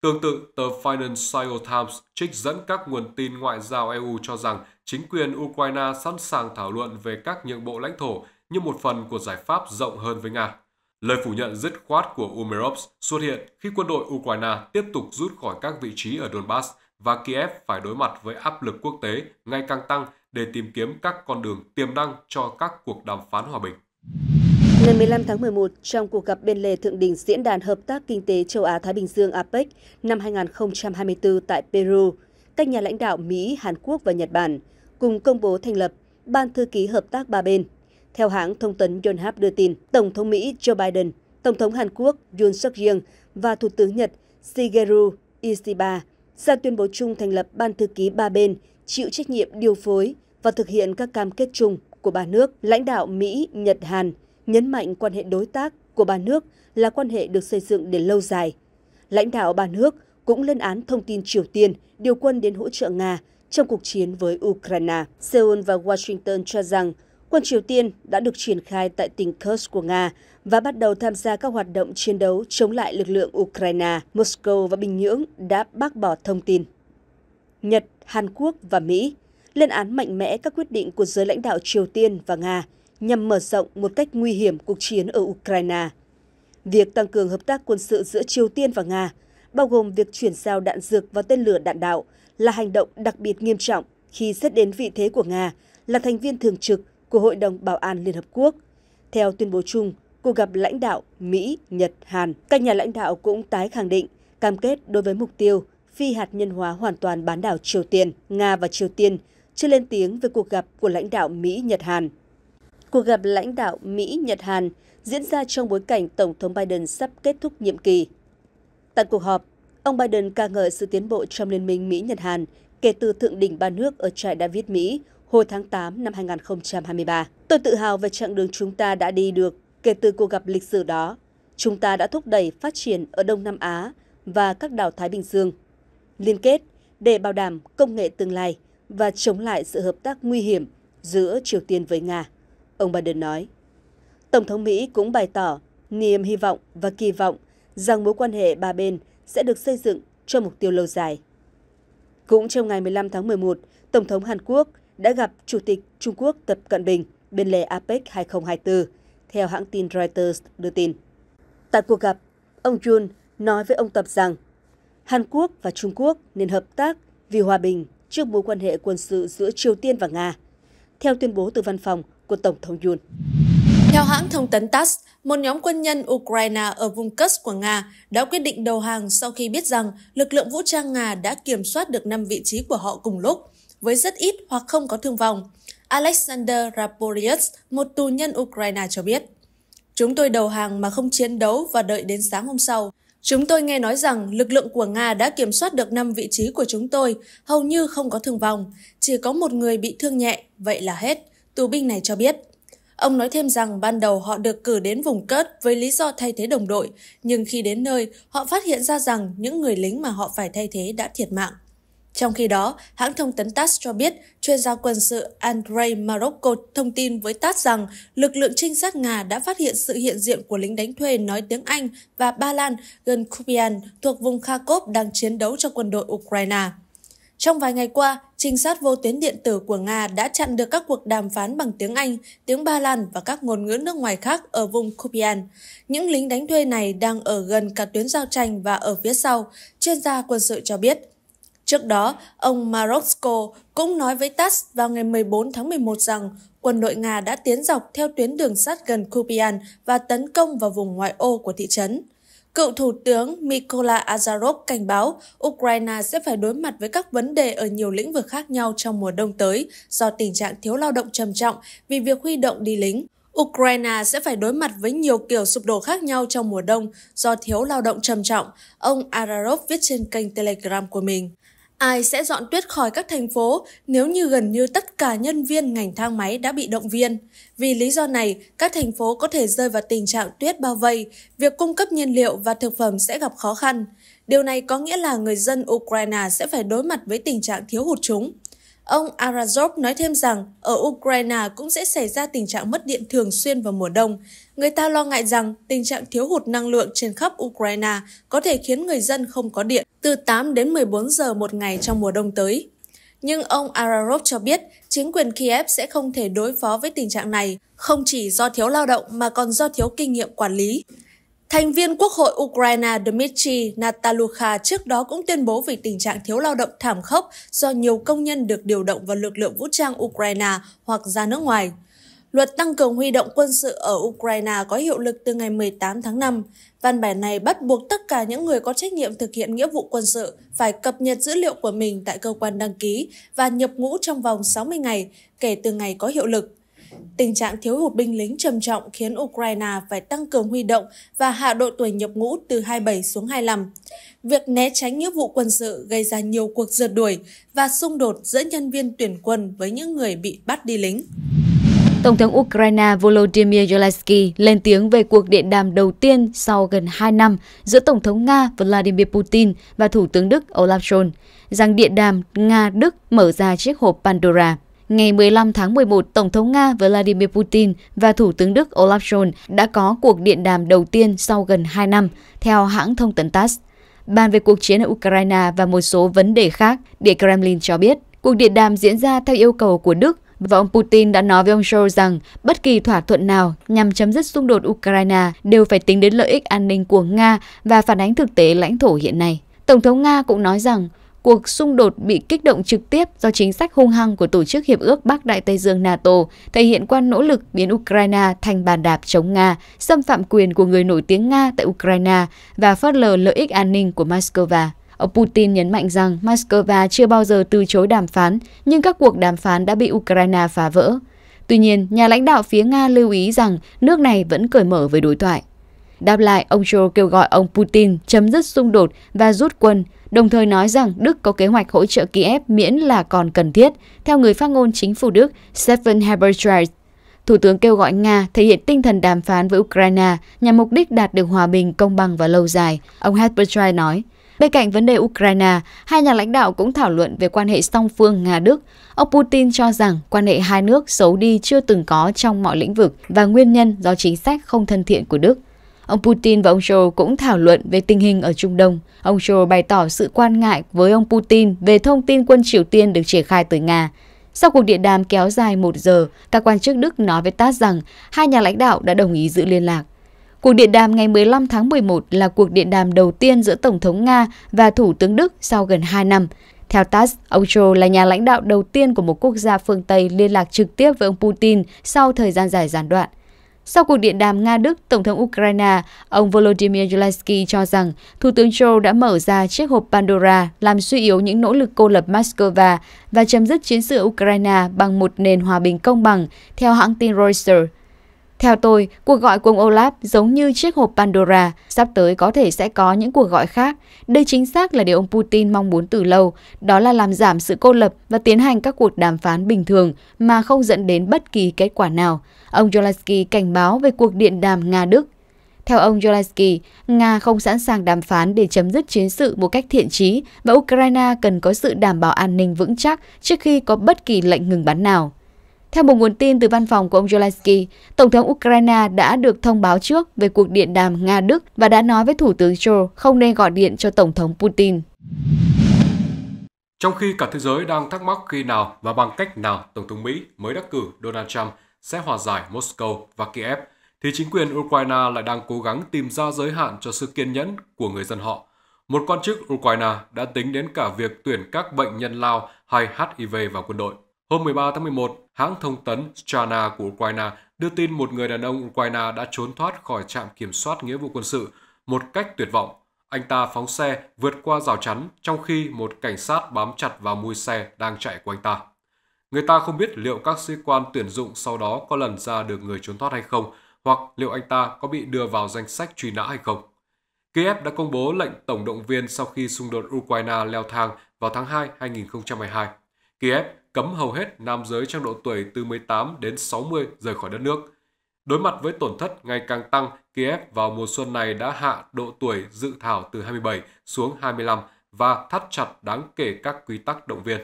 [SPEAKER 3] Tương tự, tờ Financial Times trích dẫn các nguồn tin ngoại giao EU cho rằng chính quyền Ukraine sẵn sàng thảo luận về các nhượng bộ lãnh thổ như một phần của giải pháp rộng hơn với Nga. Lời phủ nhận dứt khoát của Umerovs xuất hiện khi quân đội Ukraine tiếp tục rút khỏi các vị trí ở Donbass và Kiev phải đối mặt với áp lực quốc tế ngày càng tăng để tìm kiếm các con đường tiềm năng cho các cuộc đàm phán hòa bình.
[SPEAKER 4] Ngày 15 tháng 11, trong cuộc gặp bên lề thượng đỉnh Diễn đàn Hợp tác Kinh tế Châu Á-Thái Bình Dương APEC năm 2024 tại Peru, các nhà lãnh đạo Mỹ, Hàn Quốc và Nhật Bản cùng công bố thành lập Ban Thư ký Hợp tác ba bên. Theo hãng thông tấn Yonhap đưa tin, Tổng thống Mỹ Joe Biden, Tổng thống Hàn Quốc Yoon suk yeol và Thủ tướng Nhật Shigeru Ishiba ra tuyên bố chung thành lập Ban Thư ký ba bên chịu trách nhiệm điều phối và thực hiện các cam kết chung của ba nước. Lãnh đạo Mỹ, Nhật, Hàn nhấn mạnh quan hệ đối tác của ba nước là quan hệ được xây dựng để lâu dài. Lãnh đạo ba nước cũng lên án thông tin Triều Tiên điều quân đến hỗ trợ Nga trong cuộc chiến với Ukraine. Seoul và Washington cho rằng quân Triều Tiên đã được triển khai tại tỉnh Kursk của Nga và bắt đầu tham gia các hoạt động chiến đấu chống lại lực lượng Ukraine. Moscow và Bình Nhưỡng đã bác bỏ thông tin. Nhật, Hàn Quốc và Mỹ lên án mạnh mẽ các quyết định của giới lãnh đạo Triều Tiên và Nga nhằm mở rộng một cách nguy hiểm cuộc chiến ở Ukraine. Việc tăng cường hợp tác quân sự giữa Triều Tiên và Nga, bao gồm việc chuyển giao đạn dược và tên lửa đạn đạo, là hành động đặc biệt nghiêm trọng khi xét đến vị thế của Nga là thành viên thường trực của Hội đồng Bảo an Liên Hợp Quốc. Theo tuyên bố chung, cuộc gặp lãnh đạo Mỹ, Nhật, Hàn, các nhà lãnh đạo cũng tái khẳng định cam kết đối với mục tiêu phi hạt nhân hóa hoàn toàn bán đảo Triều Tiên. Nga và Triều Tiên chưa lên tiếng về cuộc gặp của lãnh đạo Mỹ, Nhật, Hàn. Cuộc gặp lãnh đạo Mỹ, Nhật, Hàn diễn ra trong bối cảnh Tổng thống Biden sắp kết thúc nhiệm kỳ. Tại cuộc họp, ông Biden ca ngợi sự tiến bộ trong Liên minh Mỹ-Nhật Hàn kể từ thượng đỉnh ba nước ở trại David Mỹ hồi tháng 8 năm 2023. Tôi tự hào về chặng đường chúng ta đã đi được kể từ cuộc gặp lịch sử đó. Chúng ta đã thúc đẩy phát triển ở Đông Nam Á và các đảo Thái Bình Dương. Liên kết để bảo đảm công nghệ tương lai và chống lại sự hợp tác nguy hiểm giữa Triều Tiên với Nga, ông Biden nói. Tổng thống Mỹ cũng bày tỏ niềm hy vọng và kỳ vọng rằng mối quan hệ ba bên sẽ được xây dựng cho mục tiêu lâu dài. Cũng trong ngày 15 tháng 11, Tổng thống Hàn Quốc đã gặp Chủ tịch Trung Quốc Tập Cận Bình bên lề APEC 2024, theo hãng tin Reuters đưa tin. Tại cuộc gặp, ông Jun nói với ông Tập rằng Hàn Quốc và Trung Quốc nên hợp tác vì hòa bình trước mối quan hệ quân sự giữa Triều Tiên và Nga, theo tuyên bố từ văn phòng của Tổng thống Yun.
[SPEAKER 2] Theo hãng thông tấn TASS, một nhóm quân nhân Ukraine ở vùng Kursk của Nga đã quyết định đầu hàng sau khi biết rằng lực lượng vũ trang Nga đã kiểm soát được 5 vị trí của họ cùng lúc, với rất ít hoặc không có thương vong. Alexander Raporius, một tù nhân Ukraine cho biết. Chúng tôi đầu hàng mà không chiến đấu và đợi đến sáng hôm sau. Chúng tôi nghe nói rằng lực lượng của Nga đã kiểm soát được 5 vị trí của chúng tôi, hầu như không có thương vong. Chỉ có một người bị thương nhẹ, vậy là hết, tù binh này cho biết. Ông nói thêm rằng ban đầu họ được cử đến vùng cớt với lý do thay thế đồng đội, nhưng khi đến nơi, họ phát hiện ra rằng những người lính mà họ phải thay thế đã thiệt mạng. Trong khi đó, hãng thông tấn TASS cho biết chuyên gia quân sự Andrei Marokko thông tin với TASS rằng lực lượng trinh sát Nga đã phát hiện sự hiện diện của lính đánh thuê nói tiếng Anh và Ba Lan gần Kupian thuộc vùng Kharkov đang chiến đấu cho quân đội Ukraine. Trong vài ngày qua, trinh sát vô tuyến điện tử của Nga đã chặn được các cuộc đàm phán bằng tiếng Anh, tiếng Ba Lan và các ngôn ngữ nước ngoài khác ở vùng Kupian. Những lính đánh thuê này đang ở gần cả tuyến giao tranh và ở phía sau, chuyên gia quân sự cho biết. Trước đó, ông Marosco cũng nói với TASS vào ngày 14 tháng 11 rằng quân đội Nga đã tiến dọc theo tuyến đường sắt gần Kupian và tấn công vào vùng ngoại ô của thị trấn. Cựu Thủ tướng Mykola Azarov cảnh báo Ukraine sẽ phải đối mặt với các vấn đề ở nhiều lĩnh vực khác nhau trong mùa đông tới do tình trạng thiếu lao động trầm trọng vì việc huy động đi lính. Ukraine sẽ phải đối mặt với nhiều kiểu sụp đổ khác nhau trong mùa đông do thiếu lao động trầm trọng, ông Azarov viết trên kênh Telegram của mình. Ai sẽ dọn tuyết khỏi các thành phố nếu như gần như tất cả nhân viên ngành thang máy đã bị động viên? Vì lý do này, các thành phố có thể rơi vào tình trạng tuyết bao vây, việc cung cấp nhiên liệu và thực phẩm sẽ gặp khó khăn. Điều này có nghĩa là người dân Ukraine sẽ phải đối mặt với tình trạng thiếu hụt chúng. Ông Arazov nói thêm rằng ở Ukraine cũng sẽ xảy ra tình trạng mất điện thường xuyên vào mùa đông. Người ta lo ngại rằng tình trạng thiếu hụt năng lượng trên khắp Ukraine có thể khiến người dân không có điện từ 8 đến 14 giờ một ngày trong mùa đông tới. Nhưng ông Ararov cho biết chính quyền Kiev sẽ không thể đối phó với tình trạng này, không chỉ do thiếu lao động mà còn do thiếu kinh nghiệm quản lý. Thành viên Quốc hội Ukraine Dmitry Nataluka trước đó cũng tuyên bố về tình trạng thiếu lao động thảm khốc do nhiều công nhân được điều động vào lực lượng vũ trang Ukraine hoặc ra nước ngoài. Luật tăng cường huy động quân sự ở Ukraine có hiệu lực từ ngày 18 tháng 5. Văn bản này bắt buộc tất cả những người có trách nhiệm thực hiện nghĩa vụ quân sự phải cập nhật dữ liệu của mình tại cơ quan đăng ký và nhập ngũ trong vòng 60 ngày kể từ ngày có hiệu lực. Tình trạng thiếu hụt binh lính trầm trọng khiến Ukraine phải tăng cường huy động và hạ độ tuổi nhập ngũ từ 27 xuống 25. Việc né tránh nghĩa vụ quân sự gây ra nhiều cuộc rượt đuổi và xung đột giữa nhân viên tuyển quân với những người bị bắt đi lính.
[SPEAKER 5] Tổng thống Ukraine Volodymyr Zelensky lên tiếng về cuộc điện đàm đầu tiên sau gần 2 năm giữa Tổng thống Nga Vladimir Putin và Thủ tướng Đức Olaf Scholz, rằng điện đàm Nga-Đức mở ra chiếc hộp Pandora. Ngày 15 tháng 11, Tổng thống Nga Vladimir Putin và Thủ tướng Đức Olaf Scholz đã có cuộc điện đàm đầu tiên sau gần 2 năm, theo hãng thông tấn TASS. Bàn về cuộc chiến ở Ukraine và một số vấn đề khác, Điện Kremlin cho biết, cuộc điện đàm diễn ra theo yêu cầu của Đức và ông Putin đã nói với ông Scholz rằng bất kỳ thỏa thuận nào nhằm chấm dứt xung đột Ukraine đều phải tính đến lợi ích an ninh của Nga và phản ánh thực tế lãnh thổ hiện nay. Tổng thống Nga cũng nói rằng cuộc xung đột bị kích động trực tiếp do chính sách hung hăng của Tổ chức Hiệp ước Bắc Đại Tây Dương NATO, thể hiện qua nỗ lực biến Ukraine thành bàn đạp chống Nga, xâm phạm quyền của người nổi tiếng Nga tại Ukraine và phớt lờ lợi ích an ninh của Moscow. Ông Putin nhấn mạnh rằng Moscow chưa bao giờ từ chối đàm phán, nhưng các cuộc đàm phán đã bị Ukraine phá vỡ. Tuy nhiên, nhà lãnh đạo phía Nga lưu ý rằng nước này vẫn cởi mở với đối thoại. Đáp lại, ông Joe kêu gọi ông Putin chấm dứt xung đột và rút quân, đồng thời nói rằng Đức có kế hoạch hỗ trợ Kiev miễn là còn cần thiết, theo người phát ngôn chính phủ Đức Stephen Heberstreit. Thủ tướng kêu gọi Nga thể hiện tinh thần đàm phán với Ukraine nhằm mục đích đạt được hòa bình, công bằng và lâu dài. Ông Heberstreit nói, Bên cạnh vấn đề Ukraine, hai nhà lãnh đạo cũng thảo luận về quan hệ song phương Nga-Đức. Ông Putin cho rằng quan hệ hai nước xấu đi chưa từng có trong mọi lĩnh vực và nguyên nhân do chính sách không thân thiện của Đức. Ông Putin và ông Joe cũng thảo luận về tình hình ở Trung Đông. Ông Joe bày tỏ sự quan ngại với ông Putin về thông tin quân Triều Tiên được triển khai tới Nga. Sau cuộc điện đàm kéo dài một giờ, các quan chức Đức nói với TASS rằng hai nhà lãnh đạo đã đồng ý giữ liên lạc. Cuộc điện đàm ngày 15 tháng 11 là cuộc điện đàm đầu tiên giữa Tổng thống Nga và Thủ tướng Đức sau gần 2 năm. Theo TASS, ông Joe là nhà lãnh đạo đầu tiên của một quốc gia phương Tây liên lạc trực tiếp với ông Putin sau thời gian dài gián đoạn. Sau cuộc điện đàm Nga-Đức, Tổng thống Ukraine, ông Volodymyr Zelensky cho rằng Thủ tướng Joe đã mở ra chiếc hộp Pandora làm suy yếu những nỗ lực cô lập Moscow và chấm dứt chiến sự Ukraine bằng một nền hòa bình công bằng, theo hãng tin Reuters. Theo tôi, cuộc gọi của ông Olaf giống như chiếc hộp Pandora, sắp tới có thể sẽ có những cuộc gọi khác. Đây chính xác là điều ông Putin mong muốn từ lâu, đó là làm giảm sự cô lập và tiến hành các cuộc đàm phán bình thường mà không dẫn đến bất kỳ kết quả nào. Ông Zelensky cảnh báo về cuộc điện đàm Nga-Đức. Theo ông Zelensky, Nga không sẵn sàng đàm phán để chấm dứt chiến sự một cách thiện trí và Ukraine cần có sự đảm bảo an ninh vững chắc trước khi có bất kỳ lệnh ngừng bắn nào. Theo một nguồn tin từ văn phòng của ông Zelensky, Tổng thống Ukraine đã được thông báo trước về cuộc điện đàm Nga-Đức và đã nói với Thủ tướng Scholz không nên gọi điện cho Tổng thống Putin.
[SPEAKER 3] Trong khi cả thế giới đang thắc mắc khi nào và bằng cách nào Tổng thống Mỹ mới đắc cử Donald Trump sẽ hòa giải Moscow và Kiev, thì chính quyền Ukraine lại đang cố gắng tìm ra giới hạn cho sự kiên nhẫn của người dân họ. Một quan chức Ukraine đã tính đến cả việc tuyển các bệnh nhân lao hay HIV vào quân đội. Hôm 13 tháng 11, hãng thông tấn Strana của Ukraine đưa tin một người đàn ông Ukraine đã trốn thoát khỏi trạm kiểm soát nghĩa vụ quân sự một cách tuyệt vọng. Anh ta phóng xe vượt qua rào chắn trong khi một cảnh sát bám chặt vào mui xe đang chạy của anh ta. Người ta không biết liệu các sĩ quan tuyển dụng sau đó có lần ra được người trốn thoát hay không, hoặc liệu anh ta có bị đưa vào danh sách truy nã hay không. Kiev đã công bố lệnh tổng động viên sau khi xung đột Ukraine leo thang vào tháng 2 2022. Kiev cấm hầu hết nam giới trong độ tuổi từ 18 đến 60 rời khỏi đất nước. Đối mặt với tổn thất ngày càng tăng, Kiev vào mùa xuân này đã hạ độ tuổi dự thảo từ 27 xuống 25 và thắt chặt đáng kể các quy tắc động viên.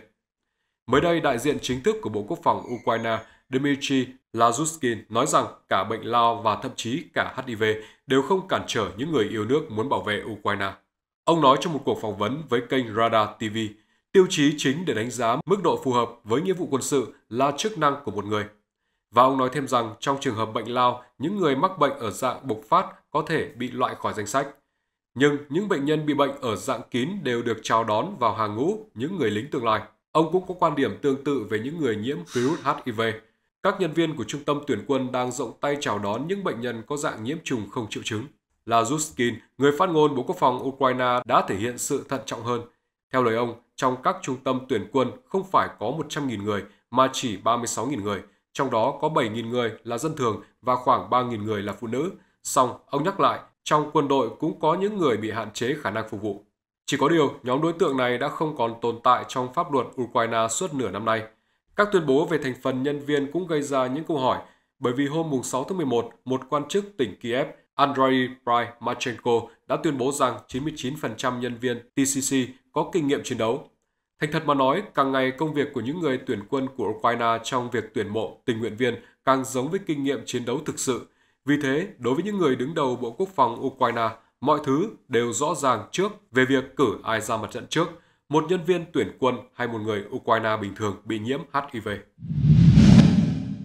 [SPEAKER 3] Mới đây, đại diện chính thức của Bộ Quốc phòng Ukraine Dmitry Lazuskin nói rằng cả bệnh lao và thậm chí cả HIV đều không cản trở những người yêu nước muốn bảo vệ Ukraine. Ông nói trong một cuộc phỏng vấn với kênh Radar TV, tiêu chí chính để đánh giá mức độ phù hợp với nghĩa vụ quân sự là chức năng của một người. Và ông nói thêm rằng trong trường hợp bệnh lao, những người mắc bệnh ở dạng bộc phát có thể bị loại khỏi danh sách. Nhưng những bệnh nhân bị bệnh ở dạng kín đều được chào đón vào hàng ngũ những người lính tương lai. Ông cũng có quan điểm tương tự về những người nhiễm virus HIV. Các nhân viên của trung tâm tuyển quân đang rộng tay chào đón những bệnh nhân có dạng nhiễm trùng không triệu chứng. Là Juskin, người phát ngôn Bộ Quốc phòng Ukraine đã thể hiện sự thận trọng hơn. Theo lời ông, trong các trung tâm tuyển quân không phải có 100.000 người mà chỉ 36.000 người, trong đó có 7.000 người là dân thường và khoảng 3.000 người là phụ nữ. Song, ông nhắc lại, trong quân đội cũng có những người bị hạn chế khả năng phục vụ. Chỉ có điều, nhóm đối tượng này đã không còn tồn tại trong pháp luật Ukraine suốt nửa năm nay. Các tuyên bố về thành phần nhân viên cũng gây ra những câu hỏi, bởi vì hôm 6 tháng 11, một quan chức tỉnh Kiev, Andrei Prymachenko đã tuyên bố rằng 99% nhân viên TCC có kinh nghiệm chiến đấu. Thành thật mà nói, càng ngày công việc của những người tuyển quân của Ukraine trong việc tuyển mộ tình nguyện viên càng giống với kinh nghiệm chiến đấu thực sự. Vì thế, đối với những người đứng đầu Bộ Quốc phòng Ukraine, mọi thứ đều rõ ràng trước về việc cử ai ra mặt trận trước, một nhân viên tuyển quân hay một người Ukraine bình thường bị nhiễm HIV.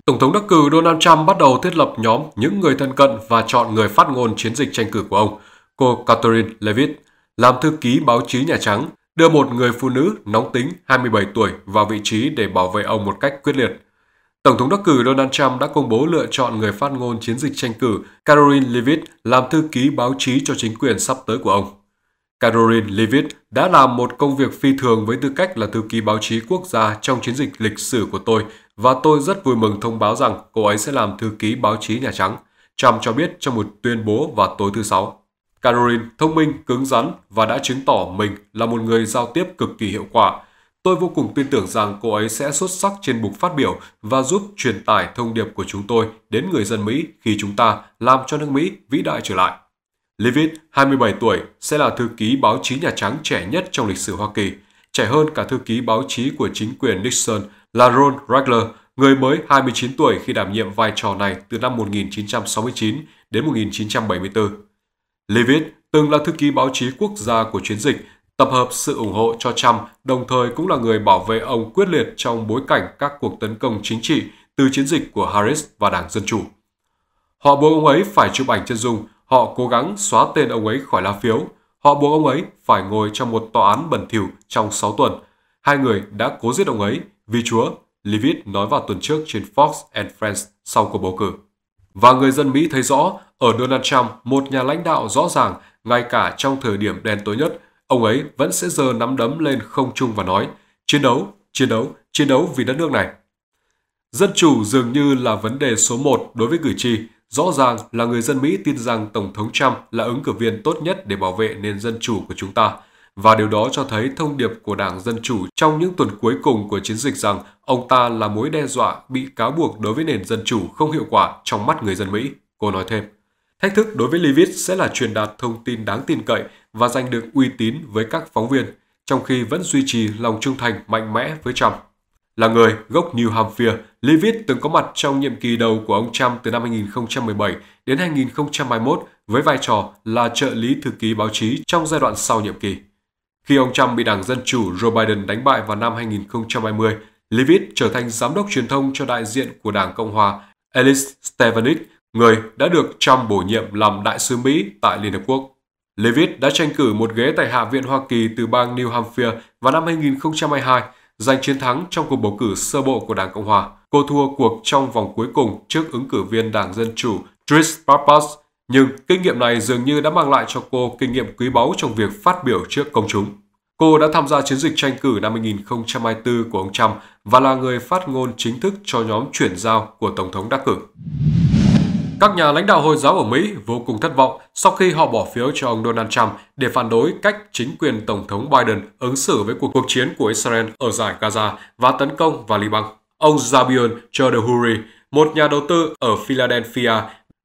[SPEAKER 3] Tổng thống đắc cử Donald Trump bắt đầu thiết lập nhóm những người thân cận và chọn người phát ngôn chiến dịch tranh cử của ông, cô Catherine Levitt, làm thư ký báo chí Nhà Trắng, đưa một người phụ nữ nóng tính 27 tuổi vào vị trí để bảo vệ ông một cách quyết liệt. Tổng thống đắc cử Donald Trump đã công bố lựa chọn người phát ngôn chiến dịch tranh cử Caroline Levitt làm thư ký báo chí cho chính quyền sắp tới của ông. Caroline Levitt đã làm một công việc phi thường với tư cách là thư ký báo chí quốc gia trong chiến dịch lịch sử của tôi và tôi rất vui mừng thông báo rằng cô ấy sẽ làm thư ký báo chí Nhà Trắng. Trump cho biết trong một tuyên bố vào tối thứ Sáu. Caroline thông minh, cứng rắn và đã chứng tỏ mình là một người giao tiếp cực kỳ hiệu quả. Tôi vô cùng tin tưởng rằng cô ấy sẽ xuất sắc trên bục phát biểu và giúp truyền tải thông điệp của chúng tôi đến người dân Mỹ khi chúng ta làm cho nước Mỹ vĩ đại trở lại. Levitt, 27 tuổi, sẽ là thư ký báo chí Nhà Trắng trẻ nhất trong lịch sử Hoa Kỳ, trẻ hơn cả thư ký báo chí của chính quyền Nixon là Ron Ragler, người mới 29 tuổi khi đảm nhiệm vai trò này từ năm 1969 đến 1974. Levitt từng là thư ký báo chí quốc gia của chiến dịch, tập hợp sự ủng hộ cho Trump, đồng thời cũng là người bảo vệ ông quyết liệt trong bối cảnh các cuộc tấn công chính trị từ chiến dịch của Harris và Đảng Dân Chủ. Họ buộc ông ấy phải chụp ảnh chân dung, họ cố gắng xóa tên ông ấy khỏi lá phiếu, họ buộc ông ấy phải ngồi trong một tòa án bẩn thỉu trong 6 tuần. Hai người đã cố giết ông ấy vì Chúa, Levitt nói vào tuần trước trên Fox and Friends sau cuộc bầu cử. Và người dân Mỹ thấy rõ, ở Donald Trump, một nhà lãnh đạo rõ ràng, ngay cả trong thời điểm đen tối nhất, ông ấy vẫn sẽ giơ nắm đấm lên không trung và nói chiến đấu, chiến đấu, chiến đấu vì đất nước này. Dân chủ dường như là vấn đề số một đối với cử tri. Rõ ràng là người dân Mỹ tin rằng Tổng thống Trump là ứng cử viên tốt nhất để bảo vệ nền dân chủ của chúng ta – và điều đó cho thấy thông điệp của Đảng Dân Chủ trong những tuần cuối cùng của chiến dịch rằng ông ta là mối đe dọa bị cáo buộc đối với nền dân chủ không hiệu quả trong mắt người dân Mỹ, cô nói thêm. Thách thức đối với Levitt sẽ là truyền đạt thông tin đáng tin cậy và giành được uy tín với các phóng viên, trong khi vẫn duy trì lòng trung thành mạnh mẽ với Trump. Là người gốc New Hampshire, Levitt từng có mặt trong nhiệm kỳ đầu của ông Trump từ năm 2017 đến 2021 với vai trò là trợ lý thư ký báo chí trong giai đoạn sau nhiệm kỳ. Khi ông Trump bị Đảng Dân Chủ Joe Biden đánh bại vào năm 2020, Levitt trở thành giám đốc truyền thông cho đại diện của Đảng Cộng hòa Alice Stefanik, người đã được Trump bổ nhiệm làm đại sứ Mỹ tại Liên Hợp Quốc. Levitt đã tranh cử một ghế tại Hạ viện Hoa Kỳ từ bang New Hampshire vào năm 2022, giành chiến thắng trong cuộc bầu cử sơ bộ của Đảng Cộng hòa. Cô thua cuộc trong vòng cuối cùng trước ứng cử viên Đảng Dân Chủ Trish Pappas nhưng kinh nghiệm này dường như đã mang lại cho cô kinh nghiệm quý báu trong việc phát biểu trước công chúng. Cô đã tham gia chiến dịch tranh cử năm 2024 của ông Trump và là người phát ngôn chính thức cho nhóm chuyển giao của Tổng thống đắc cử. Các nhà lãnh đạo Hồi giáo ở Mỹ vô cùng thất vọng sau khi họ bỏ phiếu cho ông Donald Trump để phản đối cách chính quyền Tổng thống Biden ứng xử với cuộc cuộc chiến của Israel ở giải Gaza và tấn công vào Liban. Ông Zabion Choudhury, một nhà đầu tư ở Philadelphia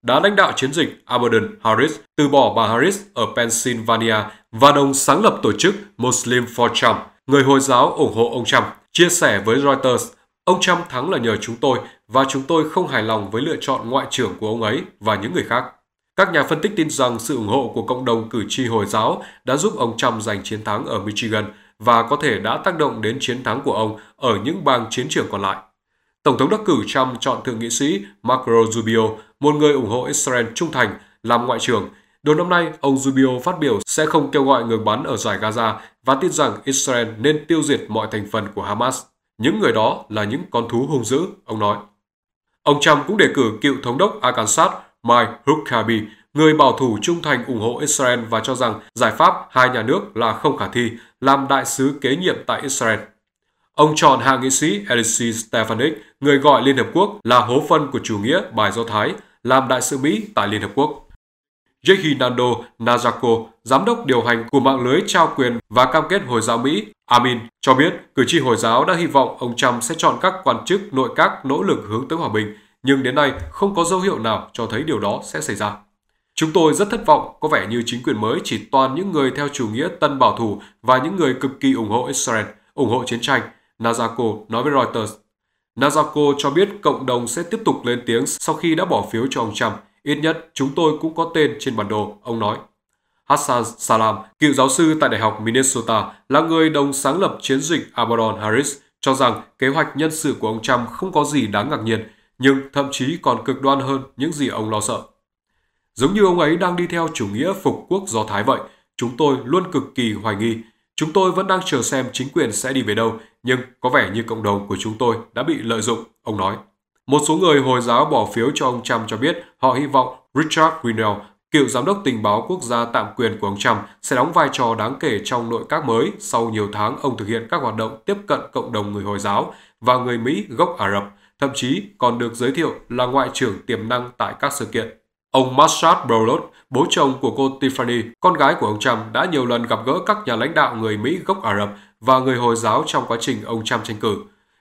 [SPEAKER 3] đã lãnh đạo chiến dịch Aberdeen Harris từ bỏ bà Harris ở Pennsylvania và đồng sáng lập tổ chức Muslim for Trump, người Hồi giáo ủng hộ ông Trump, chia sẻ với Reuters, ông Trump thắng là nhờ chúng tôi và chúng tôi không hài lòng với lựa chọn ngoại trưởng của ông ấy và những người khác. Các nhà phân tích tin rằng sự ủng hộ của cộng đồng cử tri Hồi giáo đã giúp ông Trump giành chiến thắng ở Michigan và có thể đã tác động đến chiến thắng của ông ở những bang chiến trường còn lại. Tổng thống đắc cử Trump chọn thượng nghị sĩ Marco Rubio, một người ủng hộ Israel trung thành, làm ngoại trưởng. Đầu năm nay, ông Rubio phát biểu sẽ không kêu gọi ngừng bắn ở giải Gaza và tin rằng Israel nên tiêu diệt mọi thành phần của Hamas. Những người đó là những con thú hung dữ, ông nói. Ông Trump cũng đề cử cựu thống đốc Arkansas Mike Huckabee, người bảo thủ trung thành ủng hộ Israel và cho rằng giải pháp hai nhà nước là không khả thi, làm đại sứ kế nhiệm tại Israel. Ông chọn hạ nghị sĩ Elise Stefanik, người gọi Liên Hợp Quốc là hố phân của chủ nghĩa bài Do Thái, làm đại sứ Mỹ tại Liên Hợp Quốc. Yehinando Nazako, giám đốc điều hành của mạng lưới trao quyền và cam kết Hồi giáo Mỹ, Amin, cho biết cử tri Hồi giáo đã hy vọng ông Trump sẽ chọn các quan chức nội các nỗ lực hướng tới hòa bình, nhưng đến nay không có dấu hiệu nào cho thấy điều đó sẽ xảy ra. Chúng tôi rất thất vọng, có vẻ như chính quyền mới chỉ toàn những người theo chủ nghĩa tân bảo thủ và những người cực kỳ ủng hộ Israel, ủng hộ chiến tranh, Nazako nói với Reuters. Nazako cho biết cộng đồng sẽ tiếp tục lên tiếng sau khi đã bỏ phiếu cho ông Trump. Ít nhất chúng tôi cũng có tên trên bản đồ, ông nói. Hassan Salam, cựu giáo sư tại Đại học Minnesota, là người đồng sáng lập chiến dịch Abaddon Harris, cho rằng kế hoạch nhân sự của ông Trump không có gì đáng ngạc nhiên, nhưng thậm chí còn cực đoan hơn những gì ông lo sợ. Giống như ông ấy đang đi theo chủ nghĩa phục quốc do Thái vậy, chúng tôi luôn cực kỳ hoài nghi. Chúng tôi vẫn đang chờ xem chính quyền sẽ đi về đâu, nhưng có vẻ như cộng đồng của chúng tôi đã bị lợi dụng, ông nói. Một số người Hồi giáo bỏ phiếu cho ông Trump cho biết họ hy vọng Richard Grenell, cựu giám đốc tình báo quốc gia tạm quyền của ông Trump, sẽ đóng vai trò đáng kể trong nội các mới sau nhiều tháng ông thực hiện các hoạt động tiếp cận cộng đồng người Hồi giáo và người Mỹ gốc Ả Rập, thậm chí còn được giới thiệu là ngoại trưởng tiềm năng tại các sự kiện. Ông Marsad Brownlow, bố chồng của cô Tiffany, con gái của ông Trump, đã nhiều lần gặp gỡ các nhà lãnh đạo người Mỹ gốc Ả Rập và người Hồi giáo trong quá trình ông Trump tranh cử.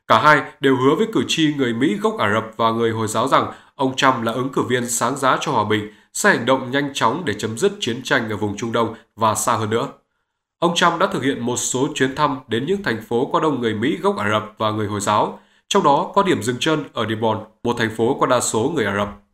[SPEAKER 3] Cả hai đều hứa với cử tri người Mỹ gốc Ả Rập và người Hồi giáo rằng ông Trump là ứng cử viên sáng giá cho hòa bình, sẽ hành động nhanh chóng để chấm dứt chiến tranh ở vùng Trung Đông và xa hơn nữa. Ông Trump đã thực hiện một số chuyến thăm đến những thành phố có đông người Mỹ gốc Ả Rập và người Hồi giáo, trong đó có điểm dừng chân ở Dearborn, một thành phố có đa số người Ả Rập.